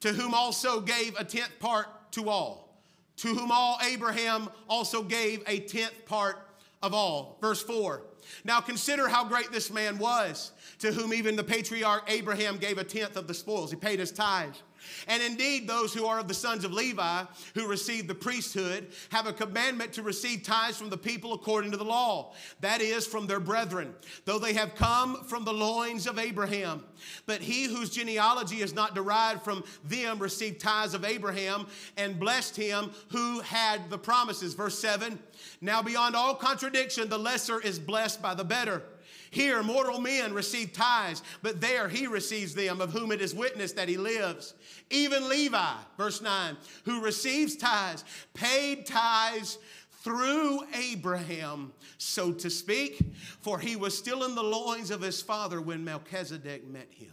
to whom also gave a tenth part to all, to whom all Abraham also gave a tenth part of all. Verse 4. Now consider how great this man was, to whom even the patriarch Abraham gave a tenth of the spoils. He paid his tithes. And indeed, those who are of the sons of Levi, who receive the priesthood, have a commandment to receive tithes from the people according to the law, that is, from their brethren, though they have come from the loins of Abraham. But he whose genealogy is not derived from them received tithes of Abraham and blessed him who had the promises. Verse 7 Now, beyond all contradiction, the lesser is blessed by the better. Here, mortal men receive tithes, but there he receives them, of whom it is witnessed that he lives. Even Levi, verse 9, who receives tithes, paid tithes through Abraham, so to speak, for he was still in the loins of his father when Melchizedek met him.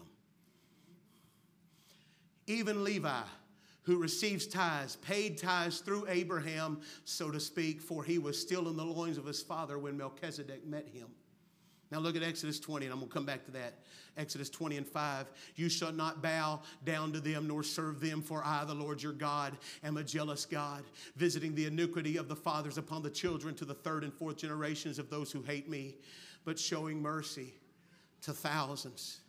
Even Levi, who receives tithes, paid tithes through Abraham, so to speak, for he was still in the loins of his father when Melchizedek met him. Now look at Exodus 20, and I'm going to come back to that. Exodus 20 and 5. You shall not bow down to them nor serve them, for I, the Lord your God, am a jealous God, visiting the iniquity of the fathers upon the children to the third and fourth generations of those who hate me, but showing mercy to thousands,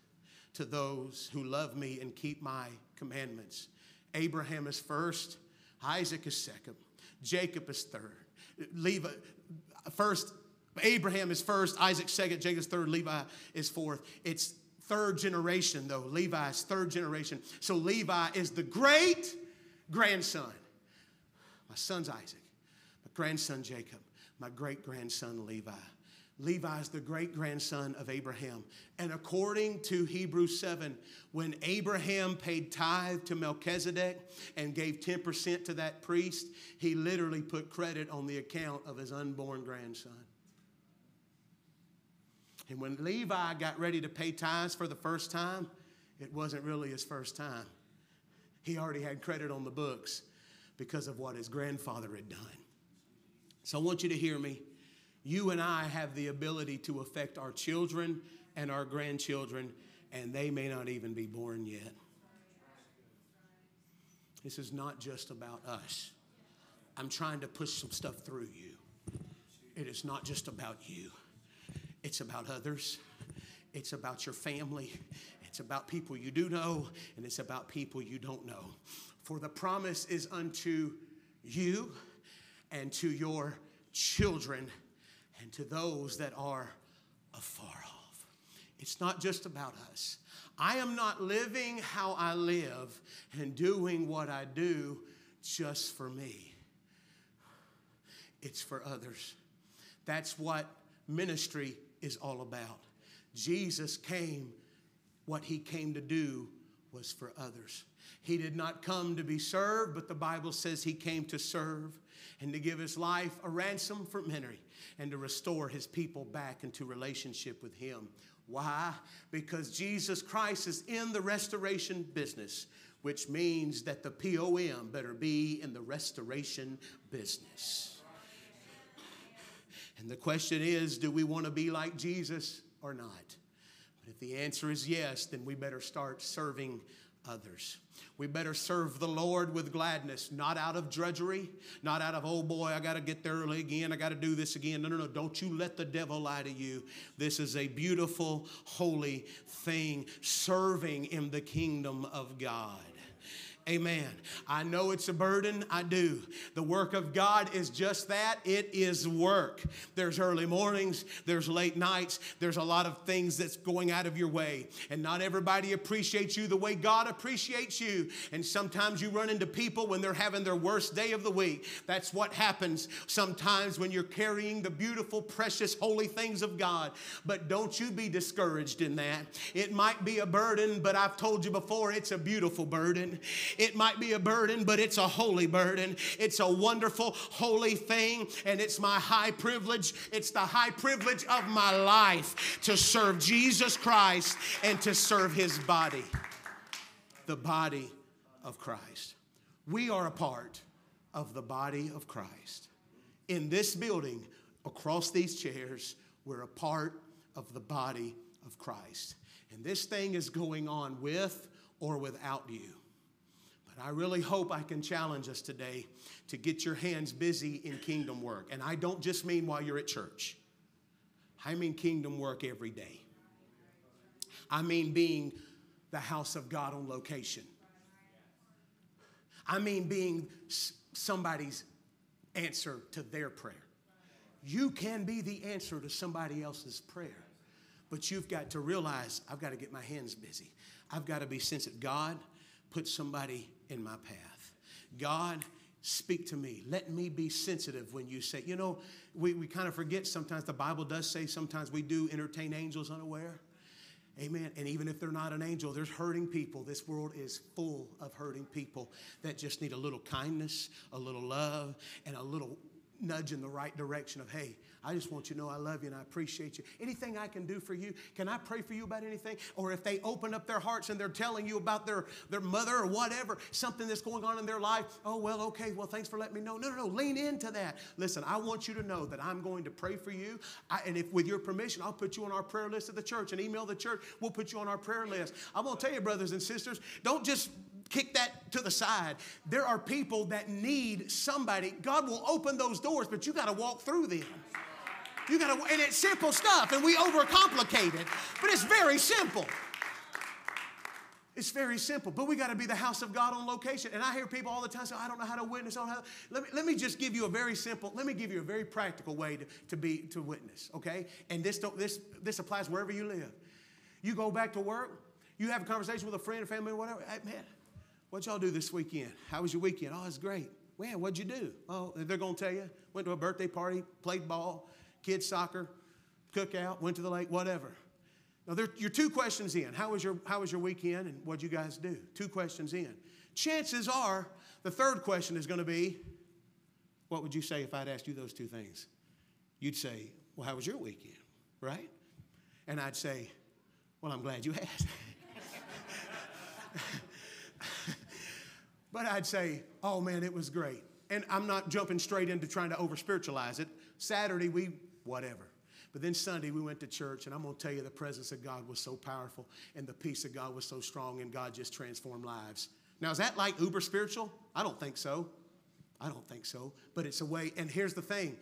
to those who love me and keep my commandments. Abraham is first, Isaac is second, Jacob is third. Levi, first, Abraham is first, Isaac second, Jacob's third, Levi is fourth. It's third generation, though. Levi is third generation. So Levi is the great grandson. My son's Isaac, my grandson Jacob, my great grandson Levi. Levi is the great grandson of Abraham. And according to Hebrews 7, when Abraham paid tithe to Melchizedek and gave 10% to that priest, he literally put credit on the account of his unborn grandson. And when Levi got ready to pay tithes for the first time, it wasn't really his first time. He already had credit on the books because of what his grandfather had done. So I want you to hear me. You and I have the ability to affect our children and our grandchildren, and they may not even be born yet. This is not just about us. I'm trying to push some stuff through you. It is not just about you, it's about others, it's about your family, it's about people you do know, and it's about people you don't know. For the promise is unto you and to your children and to those that are afar off. It's not just about us. I am not living how I live and doing what I do just for me, it's for others. That's what ministry is all about. Jesus came, what he came to do was for others. He did not come to be served, but the Bible says he came to serve and to give his life a ransom for many and to restore his people back into relationship with him. Why? Because Jesus Christ is in the restoration business, which means that the POM better be in the restoration business. And the question is do we want to be like Jesus or not? But if the answer is yes, then we better start serving others. We better serve the Lord with gladness, not out of drudgery, not out of, oh boy, I got to get there early again, I got to do this again. No, no, no. Don't you let the devil lie to you. This is a beautiful, holy thing, serving in the kingdom of God. Amen. I know it's a burden. I do. The work of God is just that. It is work. There's early mornings, there's late nights, there's a lot of things that's going out of your way. And not everybody appreciates you the way God appreciates you. And sometimes you run into people when they're having their worst day of the week. That's what happens sometimes when you're carrying the beautiful, precious, holy things of God. But don't you be discouraged in that. It might be a burden, but I've told you before, it's a beautiful burden. It might be a burden, but it's a holy burden. It's a wonderful, holy thing, and it's my high privilege. It's the high privilege of my life to serve Jesus Christ and to serve his body, the body of Christ. We are a part of the body of Christ. In this building, across these chairs, we're a part of the body of Christ. And this thing is going on with or without you. I really hope I can challenge us today to get your hands busy in kingdom work. And I don't just mean while you're at church, I mean kingdom work every day. I mean being the house of God on location. I mean being somebody's answer to their prayer. You can be the answer to somebody else's prayer. But you've got to realize I've got to get my hands busy. I've got to be sensitive. God, put somebody in my path. God, speak to me. Let me be sensitive when you say, you know, we, we kind of forget sometimes the Bible does say sometimes we do entertain angels unaware. Amen. And even if they're not an angel, there's hurting people. This world is full of hurting people that just need a little kindness, a little love, and a little nudge in the right direction of, hey, I just want you to know I love you and I appreciate you. Anything I can do for you? Can I pray for you about anything? Or if they open up their hearts and they're telling you about their, their mother or whatever, something that's going on in their life, oh, well, okay, well, thanks for letting me know. No, no, no, lean into that. Listen, I want you to know that I'm going to pray for you. I, and if with your permission, I'll put you on our prayer list at the church and email the church. We'll put you on our prayer list. I'm going to tell you, brothers and sisters, don't just kick that to the side. There are people that need somebody. God will open those doors, but you got to walk through them. You got to, and it's simple stuff, and we overcomplicate it, but it's very simple. It's very simple, but we got to be the house of God on location. And I hear people all the time say, I don't know how to witness. I. Let, me, let me just give you a very simple, let me give you a very practical way to, to be to witness, okay? And this, don't, this, this applies wherever you live. You go back to work, you have a conversation with a friend or family whatever. Hey, man, what y'all do this weekend? How was your weekend? Oh, it's great. Man, what'd you do? Oh, they're going to tell you. Went to a birthday party, played ball, kids soccer, cookout, went to the lake, whatever. Now, there, you're two questions in. How was your, how was your weekend and what'd you guys do? Two questions in. Chances are the third question is going to be, what would you say if I'd asked you those two things? You'd say, well, how was your weekend? Right? And I'd say, well, I'm glad you asked. but I'd say, oh man, it was great. And I'm not jumping straight into trying to over spiritualize it. Saturday, we, whatever. But then Sunday, we went to church, and I'm going to tell you the presence of God was so powerful, and the peace of God was so strong, and God just transformed lives. Now, is that like uber spiritual? I don't think so. I don't think so. But it's a way, and here's the thing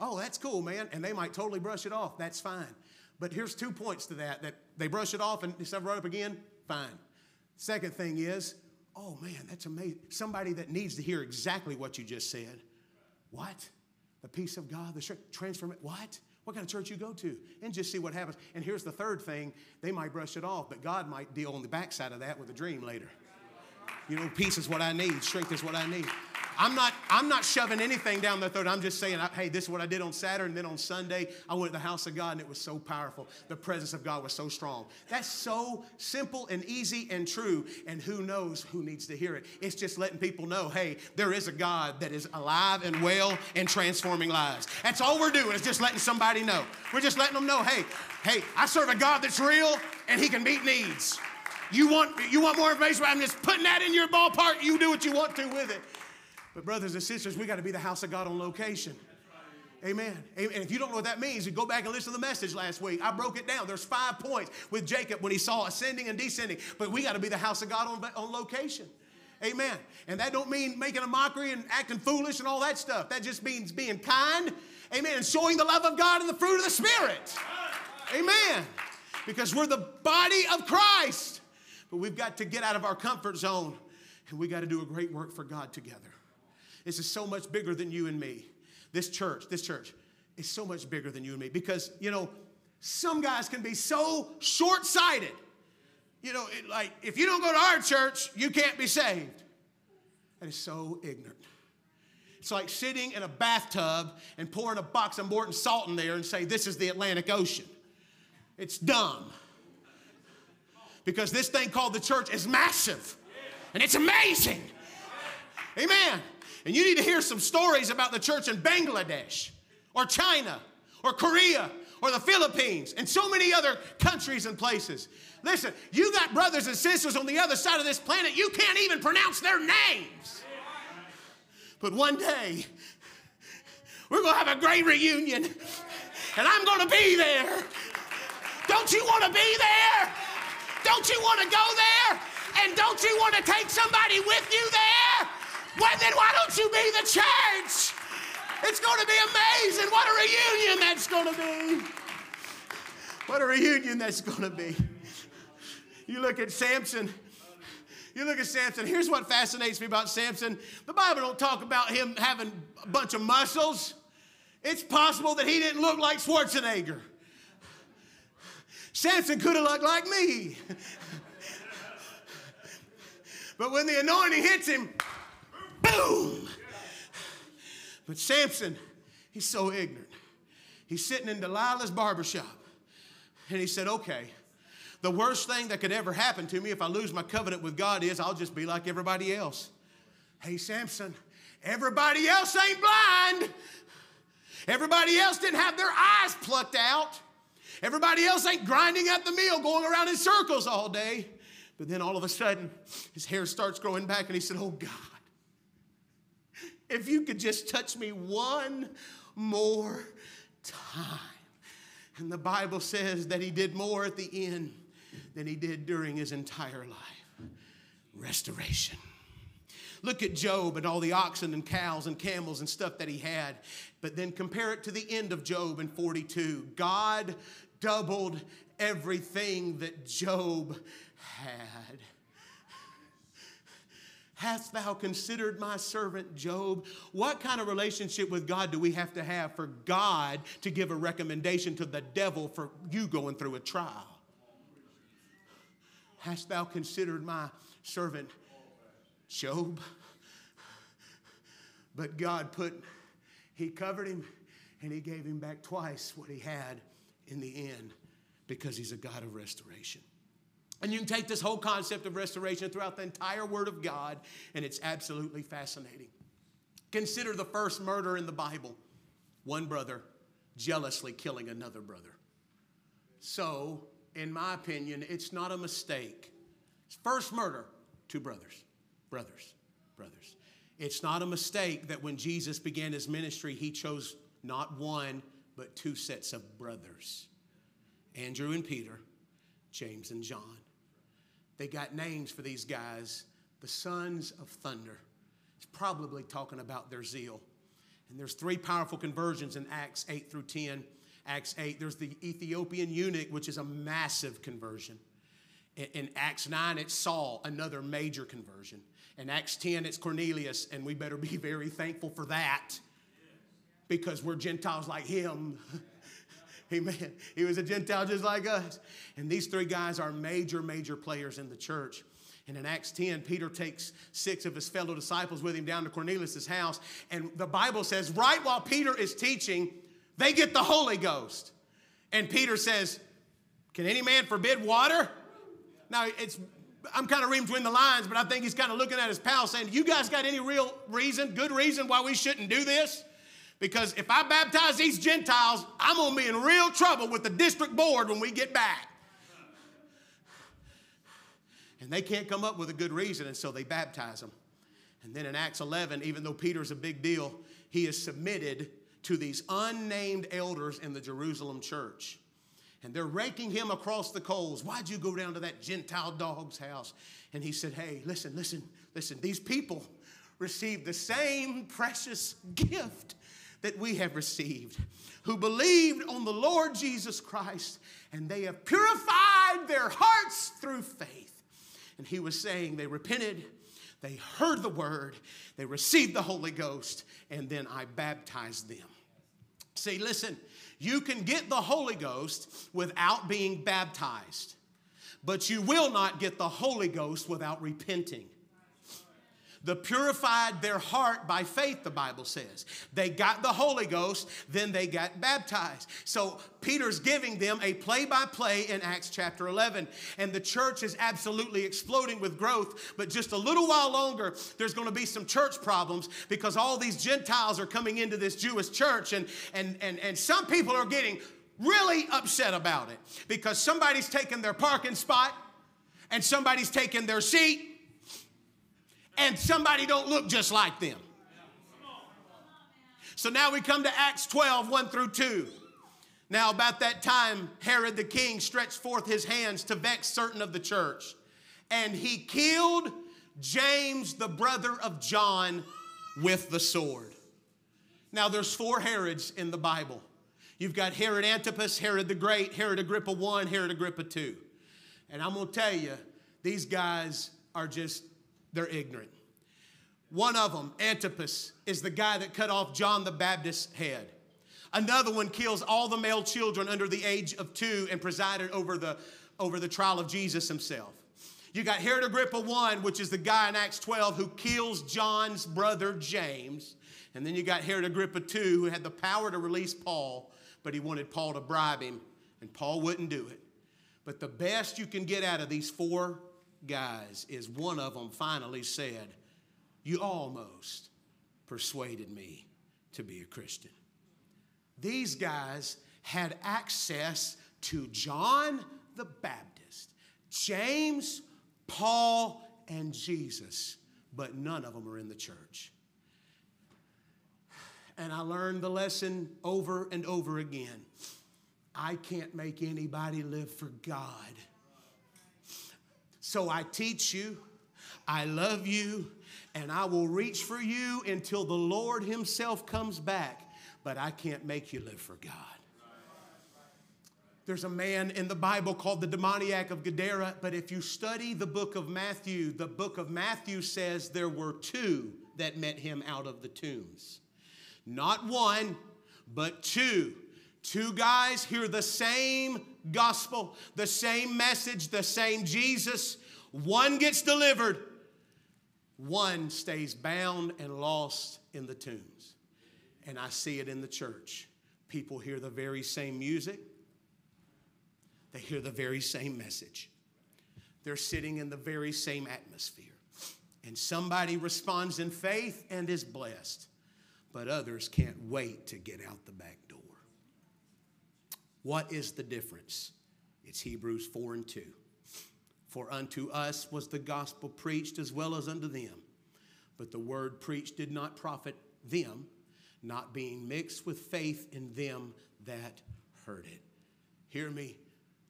oh, that's cool, man. And they might totally brush it off. That's fine. But here's two points to that that they brush it off and it's never right up again. Fine. Second thing is, oh man, that's amazing. Somebody that needs to hear exactly what you just said. What? The peace of God, the strength, transform. it. What? What kind of church you go to? And just see what happens. And here's the third thing: they might brush it off, but God might deal on the backside of that with a dream later. You know, peace is what I need. Strength is what I need. I'm not, I'm not shoving anything down their throat. I'm just saying, hey, this is what I did on Saturday, and then on Sunday, I went to the house of God, and it was so powerful. The presence of God was so strong. That's so simple and easy and true, and who knows who needs to hear it. It's just letting people know, hey, there is a God that is alive and well and transforming lives. That's all we're doing is just letting somebody know. We're just letting them know, hey, hey, I serve a God that's real, and He can meet needs. You want, you want more information? I'm just putting that in your ballpark. You do what you want to with it. But, brothers and sisters, we got to be the house of God on location. Amen. And if you don't know what that means, you go back and listen to the message last week. I broke it down. There's five points with Jacob when he saw ascending and descending. But we got to be the house of God on, on location. Amen. And that don't mean making a mockery and acting foolish and all that stuff. That just means being kind. Amen. And showing the love of God and the fruit of the Spirit. Amen. Because we're the body of Christ. But we've got to get out of our comfort zone and we got to do a great work for God together. This is so much bigger than you and me. This church, this church is so much bigger than you and me because, you know, some guys can be so short sighted. You know, it, like if you don't go to our church, you can't be saved. That is so ignorant. It's like sitting in a bathtub and pouring a box of Morton salt in there and say, This is the Atlantic Ocean. It's dumb. Because this thing called the church is massive and it's amazing. Amen. And you need to hear some stories about the church in Bangladesh or China or Korea or the Philippines and so many other countries and places. Listen, you got brothers and sisters on the other side of this planet, you can't even pronounce their names. But one day, we're going to have a great reunion, and I'm going to be there. Don't you want to be there? Don't you want to go there? And don't you want to take somebody with you there? Well, then why don't you be the church? It's going to be amazing. What a reunion that's going to be. What a reunion that's going to be. You look at Samson. You look at Samson. Here's what fascinates me about Samson. The Bible don't talk about him having a bunch of muscles. It's possible that he didn't look like Schwarzenegger. Samson could have looked like me. but when the anointing hits him, boom. But Samson, he's so ignorant. He's sitting in Delilah's barbershop. And he said, okay, the worst thing that could ever happen to me if I lose my covenant with God is I'll just be like everybody else. Hey, Samson, everybody else ain't blind. Everybody else didn't have their eyes plucked out. Everybody else ain't grinding at the meal, going around in circles all day. But then all of a sudden, his hair starts growing back, and he said, Oh God, if you could just touch me one more time. And the Bible says that he did more at the end than he did during his entire life restoration. Look at Job and all the oxen and cows and camels and stuff that he had, but then compare it to the end of Job in 42. God doubled everything that Job had. Hast thou considered my servant Job? What kind of relationship with God do we have to have for God to give a recommendation to the devil for you going through a trial? Hast thou considered my servant Job? But God put, He covered him and He gave him back twice what he had in the end because He's a God of restoration. And you can take this whole concept of restoration throughout the entire Word of God, and it's absolutely fascinating. Consider the first murder in the Bible one brother jealously killing another brother. So, in my opinion, it's not a mistake. First murder, two brothers, brothers, brothers. It's not a mistake that when Jesus began his ministry, he chose not one, but two sets of brothers Andrew and Peter, James and John. They got names for these guys the sons of thunder. It's probably talking about their zeal. And there's three powerful conversions in Acts 8 through 10. Acts 8, there's the Ethiopian eunuch, which is a massive conversion. In, Acts 9, it's Saul, another major conversion. In Acts 10, it's Cornelius, and we better be *laughs* very thankful for that because we're Gentiles like him. *laughs* Amen. He was a Gentile just like us. And these three guys are major, major players in the church. And in Acts 10, Peter takes six of his fellow disciples with him down to Cornelius' house. And the Bible says, right while Peter is teaching, they get the Holy Ghost. And Peter says, Can any man forbid water? Now, it's I'm kind of reading between the lines, but I think he's kind of looking at his pal saying, You guys got any real reason, good reason why we shouldn't do this? Because if I baptize these Gentiles, I'm going to be in real trouble with the district board when we get back. And they can't come up with a good reason, and so they baptize them. And then in Acts 11, even though Peter's a big deal, he is submitted to these unnamed elders in the Jerusalem church. And they're raking him across the coals. Why'd you go down to that Gentile dog's house? And he said, Hey, listen, listen, listen. These people received the same precious gift that we have received, who believed on the Lord Jesus Christ, and they have purified their hearts through faith. And he was saying they repented, they heard the word, they received the Holy Ghost, and then I baptized them. See, listen, you can get the Holy Ghost without being baptized, but you will not get the Holy Ghost without repenting. The purified their heart by faith, the Bible says. They got the Holy Ghost, then they got baptized. So Peter's giving them a play by play in Acts chapter 11. And the church is absolutely exploding with growth. But just a little while longer, there's going to be some church problems because all these Gentiles are coming into this Jewish church. And, and, and, and some people are getting really upset about it because somebody's taken their parking spot and somebody's taken their seat and somebody don't look just like them. So now we come to Acts 12, 1 through 2. Now, about that time, Herod the king stretched forth his hands to vex certain of the church, and he killed James, the brother of John, with the sword. Now, there's four Herods in the Bible. You've got Herod Antipas, Herod the Great, Herod Agrippa 1, Herod Agrippa 2. And I'm going to tell you, these guys are just they're ignorant. One of them, Antipas, is the guy that cut off John the Baptist's head. Another one kills all the male children under the age of two and presided over the, over the trial of Jesus himself. You got Herod Agrippa 1, which is the guy in Acts 12 who kills John's brother James. And then you got Herod Agrippa 2, who had the power to release Paul, but he wanted Paul to bribe him, and Paul wouldn't do it. But the best you can get out of these four guys is one of them finally said, You almost persuaded me to be a Christian. These guys had access to John the Baptist, James, Paul, and Jesus, but none of them are in the church. And I learned the lesson over and over again. I can't make anybody live for God. So I teach you, I love you, and I will reach for you until the Lord Himself comes back. But I can't make you live for God. There's a man in the Bible called the demoniac of Gadara, but if you study the book of Matthew, the book of Matthew says there were two that met him out of the tombs. Not one, but two. Two guys hear the same gospel, the same message, the same Jesus. One gets delivered, one stays bound and lost in the tombs. And I see it in the church. People hear the very same music, they hear the very same message. They're sitting in the very same atmosphere. And somebody responds in faith and is blessed, but others can't wait to get out the back door. What is the difference? It's Hebrews 4 and 2. For unto us was the gospel preached as well as unto them. But the word preached did not profit them, not being mixed with faith in them that heard it. Hear me.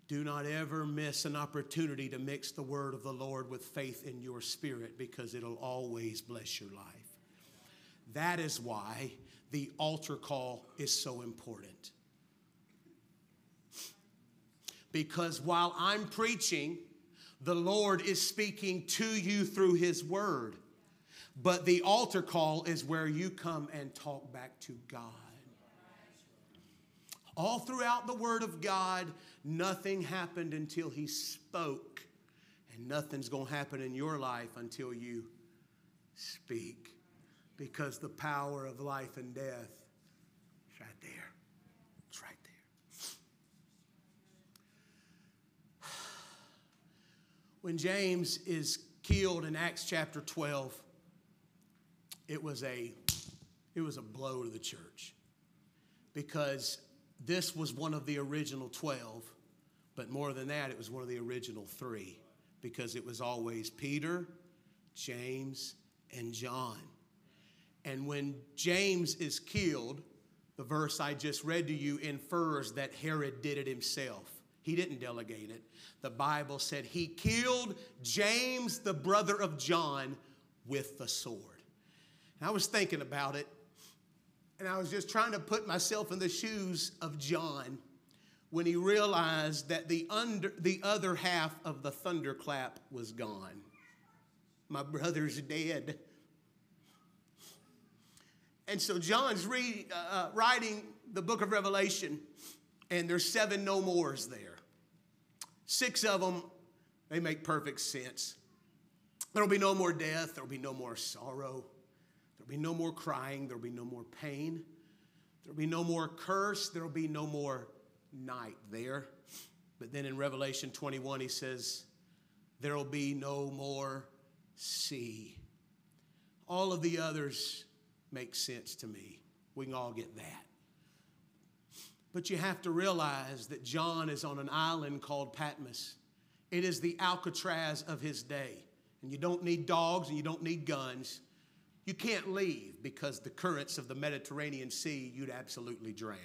Do not ever miss an opportunity to mix the word of the Lord with faith in your spirit because it'll always bless your life. That is why the altar call is so important. Because while I'm preaching, the Lord is speaking to you through His Word. But the altar call is where you come and talk back to God. All throughout the Word of God, nothing happened until He spoke. And nothing's going to happen in your life until you speak. Because the power of life and death is right there. It's right there. When James is killed in Acts chapter 12, it was a it was a blow to the church because this was one of the original 12 but more than that it was one of the original 3 because it was always Peter, James and John. And when James is killed, the verse I just read to you infers that Herod did it himself. He didn't delegate it. The Bible said he killed James, the brother of John, with the sword. And I was thinking about it, and I was just trying to put myself in the shoes of John when he realized that the, under, the other half of the thunderclap was gone. My brother's dead. And so John's read, uh, uh, writing the book of Revelation, and there's seven no mores there. Six of them, they make perfect sense. There'll be no more death, there'll be no more sorrow, there'll be no more crying, there'll be no more pain, there'll be no more curse, there'll be no more night there. But then in Revelation 21, he says, There'll be no more sea. All of the others make sense to me. We can all get that. But you have to realize that John is on an island called Patmos. It is the Alcatraz of his day. And you don't need dogs and you don't need guns. You can't leave because the currents of the Mediterranean Sea, you'd absolutely drown.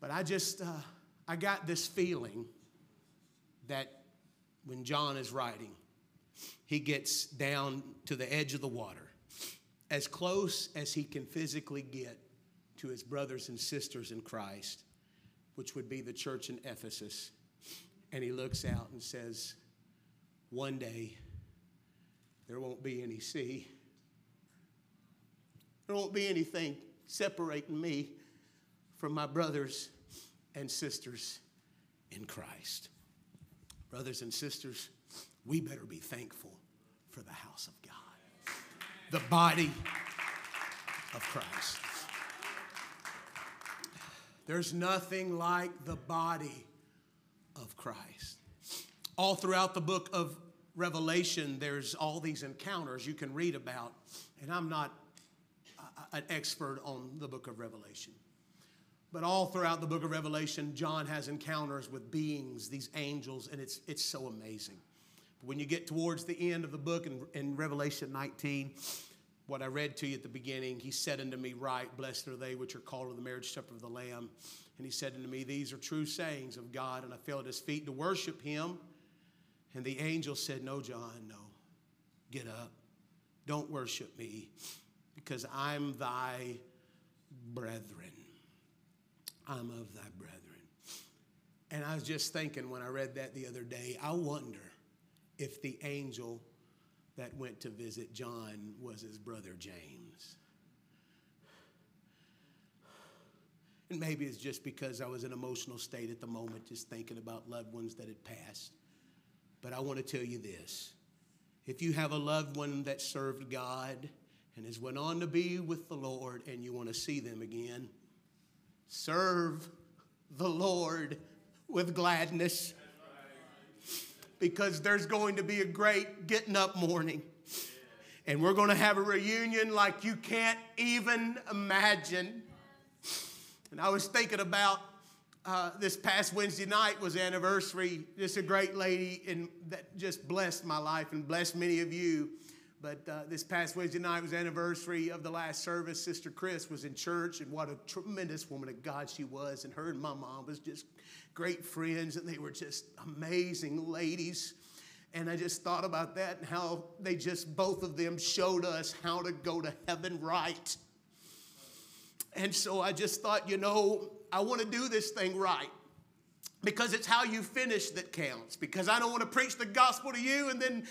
But I just, uh, I got this feeling that when John is writing, he gets down to the edge of the water, as close as he can physically get to his brothers and sisters in Christ, which would be the church in Ephesus. And he looks out and says, One day there won't be any sea. There won't be anything separating me from my brothers and sisters in Christ. Brothers and sisters, we better be thankful for the house of God, the body of Christ. There's nothing like the body of Christ. All throughout the book of Revelation, there's all these encounters you can read about, and I'm not a- an expert on the book of Revelation. But all throughout the book of Revelation, John has encounters with beings, these angels, and it's, it's so amazing. But when you get towards the end of the book in, in Revelation 19, what I read to you at the beginning, he said unto me, Right, blessed are they which are called to the marriage supper of the Lamb. And he said unto me, These are true sayings of God. And I fell at his feet to worship him. And the angel said, No, John, no. Get up. Don't worship me, because I'm thy brethren. I'm of thy brethren. And I was just thinking when I read that the other day, I wonder if the angel that went to visit John was his brother James. And maybe it's just because I was in an emotional state at the moment, just thinking about loved ones that had passed. But I want to tell you this if you have a loved one that served God and has went on to be with the Lord and you want to see them again, serve the Lord with gladness because there's going to be a great getting up morning. And we're going to have a reunion like you can't even imagine. And I was thinking about uh, this past Wednesday night was anniversary. Just a great lady and that just blessed my life and blessed many of you. But uh, this past Wednesday night was anniversary of the last service. Sister Chris was in church, and what a tremendous woman of God she was. And her and my mom was just great friends, and they were just amazing ladies. And I just thought about that and how they just, both of them, showed us how to go to heaven right. And so I just thought, you know, I want to do this thing right because it's how you finish that counts. Because I don't want to preach the gospel to you and then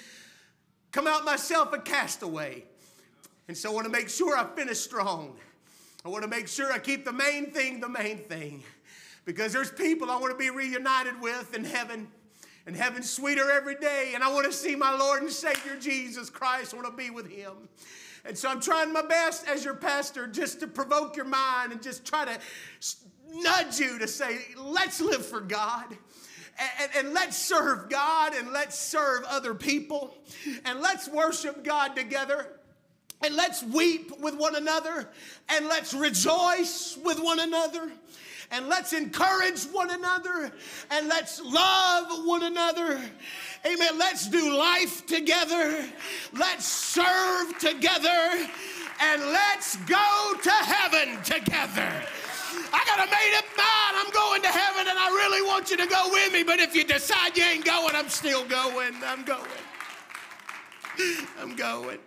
come out myself a castaway. And so I want to make sure I finish strong. I want to make sure I keep the main thing the main thing. Because there's people I want to be reunited with in heaven. And heaven's sweeter every day. And I want to see my Lord and Savior Jesus Christ. I want to be with Him. And so I'm trying my best as your pastor just to provoke your mind and just try to nudge you to say, let's live for God. And, and, let's serve God and let's serve other people. And let's worship God together. And let's weep with one another. And let's rejoice with one another and let's encourage one another and let's love one another. Amen. Let's do life together. Let's serve together and let's go to heaven together. Got a made up mind. I'm going to heaven and I really want you to go with me. But if you decide you ain't going, I'm still going. I'm going. I'm going.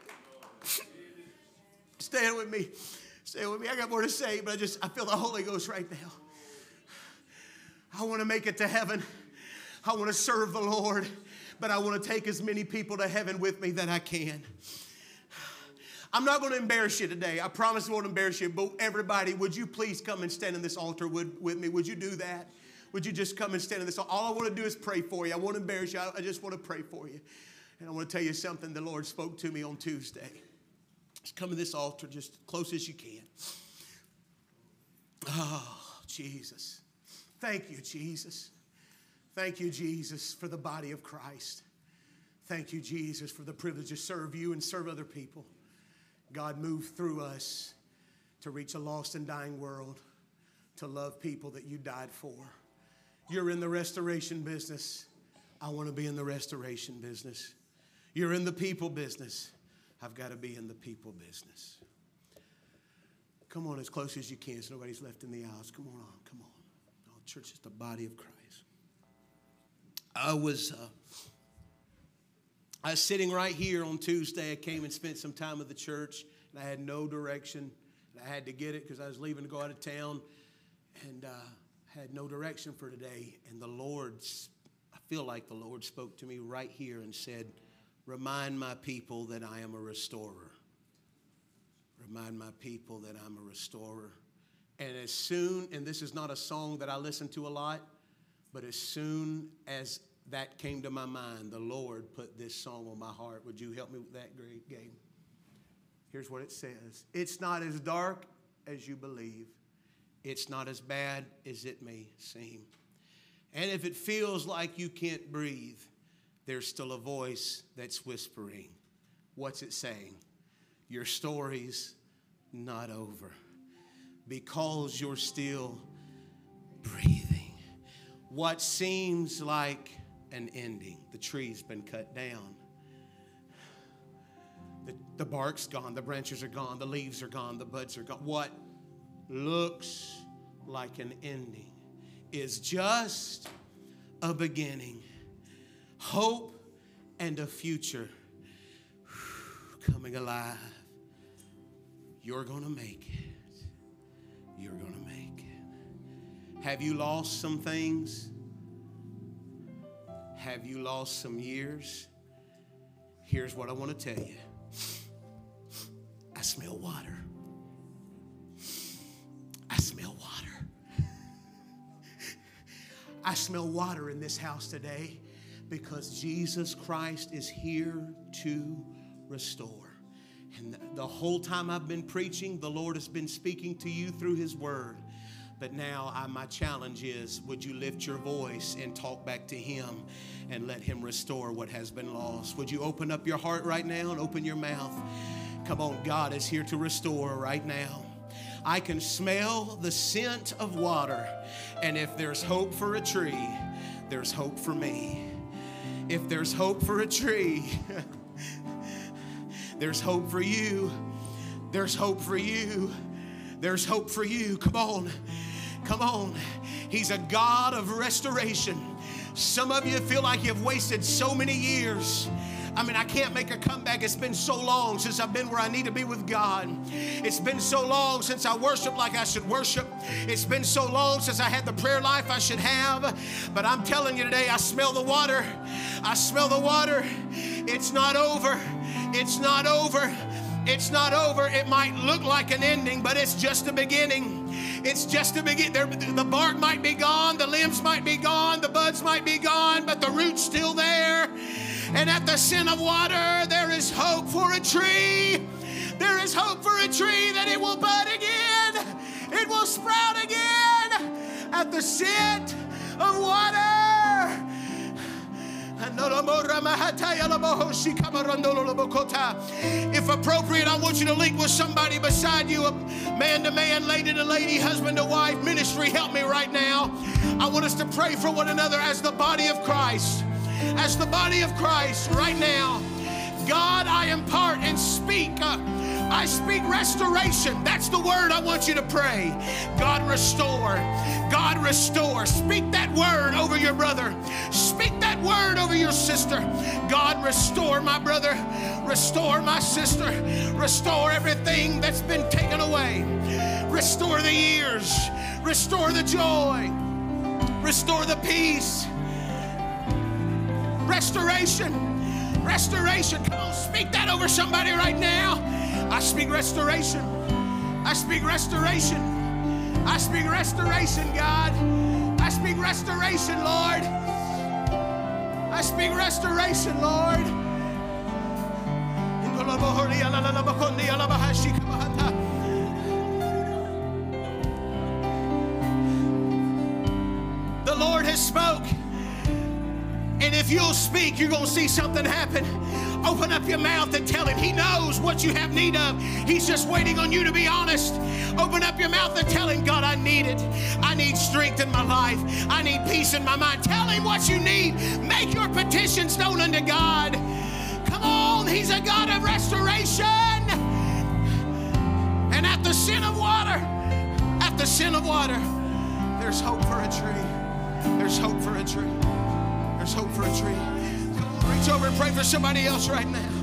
*laughs* Stand with me. Stay with me. I got more to say, but I just I feel the Holy Ghost right now. I want to make it to heaven. I want to serve the Lord, but I want to take as many people to heaven with me that I can. I'm not going to embarrass you today. I promise I won't embarrass you. But everybody, would you please come and stand in this altar with, with me? Would you do that? Would you just come and stand in this? All I want to do is pray for you. I won't embarrass you. I, just want to pray for you. And I want to tell you something the Lord spoke to me on Tuesday. Just come to this altar just close as you can. Oh, Jesus. Thank you, Jesus. Thank you, Jesus, for the body of Christ. Thank you, Jesus, for the privilege to serve you and serve other people. God, move through us to reach a lost and dying world, to love people that you died for. You're in the restoration business. I want to be in the restoration business. You're in the people business. I've got to be in the people business. Come on as close as you can so nobody's left in the aisles. Come on, come on. Oh, church is the body of Christ. I was uh, I was sitting right here on Tuesday. I came and spent some time with the church, and I had no direction. And I had to get it because I was leaving to go out of town, and uh, had no direction for today. And the Lord, I feel like the Lord spoke to me right here and said, "Remind my people that I am a restorer." Remind my people that I'm a restorer. And as soon, and this is not a song that I listen to a lot, but as soon as that came to my mind, the Lord put this song on my heart. Would you help me with that, great Gabe? Here's what it says It's not as dark as you believe, it's not as bad as it may seem. And if it feels like you can't breathe, there's still a voice that's whispering. What's it saying? Your story's not over because you're still breathing. What seems like an ending, the tree's been cut down. The, the bark's gone, the branches are gone, the leaves are gone, the buds are gone. What looks like an ending is just a beginning. Hope and a future coming alive. You're going to make it. You're going to make it. Have you lost some things? Have you lost some years? Here's what I want to tell you I smell water. I smell water. I smell water in this house today because Jesus Christ is here to restore. And the whole time I've been preaching, the Lord has been speaking to you through His Word. But now I, my challenge is would you lift your voice and talk back to Him and let Him restore what has been lost? Would you open up your heart right now and open your mouth? Come on, God is here to restore right now. I can smell the scent of water. And if there's hope for a tree, there's hope for me. If there's hope for a tree, *laughs* there's hope for you. There's hope for you. There's hope for you. Come on. Come on. He's a God of restoration. Some of you feel like you've wasted so many years. I mean, I can't make a comeback. It's been so long since I've been where I need to be with God. It's been so long since I worship like I should worship. It's been so long since I had the prayer life I should have. But I'm telling you today, I smell the water. I smell the water. It's not over. It's not over. It's not over. It might look like an ending, but it's just a beginning. It's just a begin. The bark might be gone, the limbs might be gone, the buds might be gone, but the root's still there. And at the sin of water, there is hope for a tree. There is hope for a tree that it will bud again. It will sprout again at the scent of water. If appropriate, I want you to link with somebody beside you, man to man, lady to lady, husband to wife, ministry. Help me right now. I want us to pray for one another as the body of Christ. As the body of Christ right now. God, I impart and speak. uh, I speak restoration. That's the word I want you to pray. God, restore. God, restore. Speak that word over your brother. Speak that word over your sister. God, restore my brother. Restore my sister. Restore everything that's been taken away. Restore the years. Restore the joy. Restore the peace. Restoration. Restoration. Come on, speak that over somebody right now. I speak restoration. I speak restoration. I speak restoration, God. I speak restoration, Lord. I speak restoration, Lord. The Lord has spoke. And if you'll speak, you're going to see something happen. Open up your mouth and tell him he knows what you have need of. He's just waiting on you to be honest. Open up your mouth and tell him, God, I need it. I need strength in my life. I need peace in my mind. Tell him what you need. Make your petitions known unto God. Come on, he's a God of restoration. And at the sin of water, at the sin of water, there's hope for a tree. There's hope for a tree. There's hope for a tree. Reach over and pray for somebody else right now.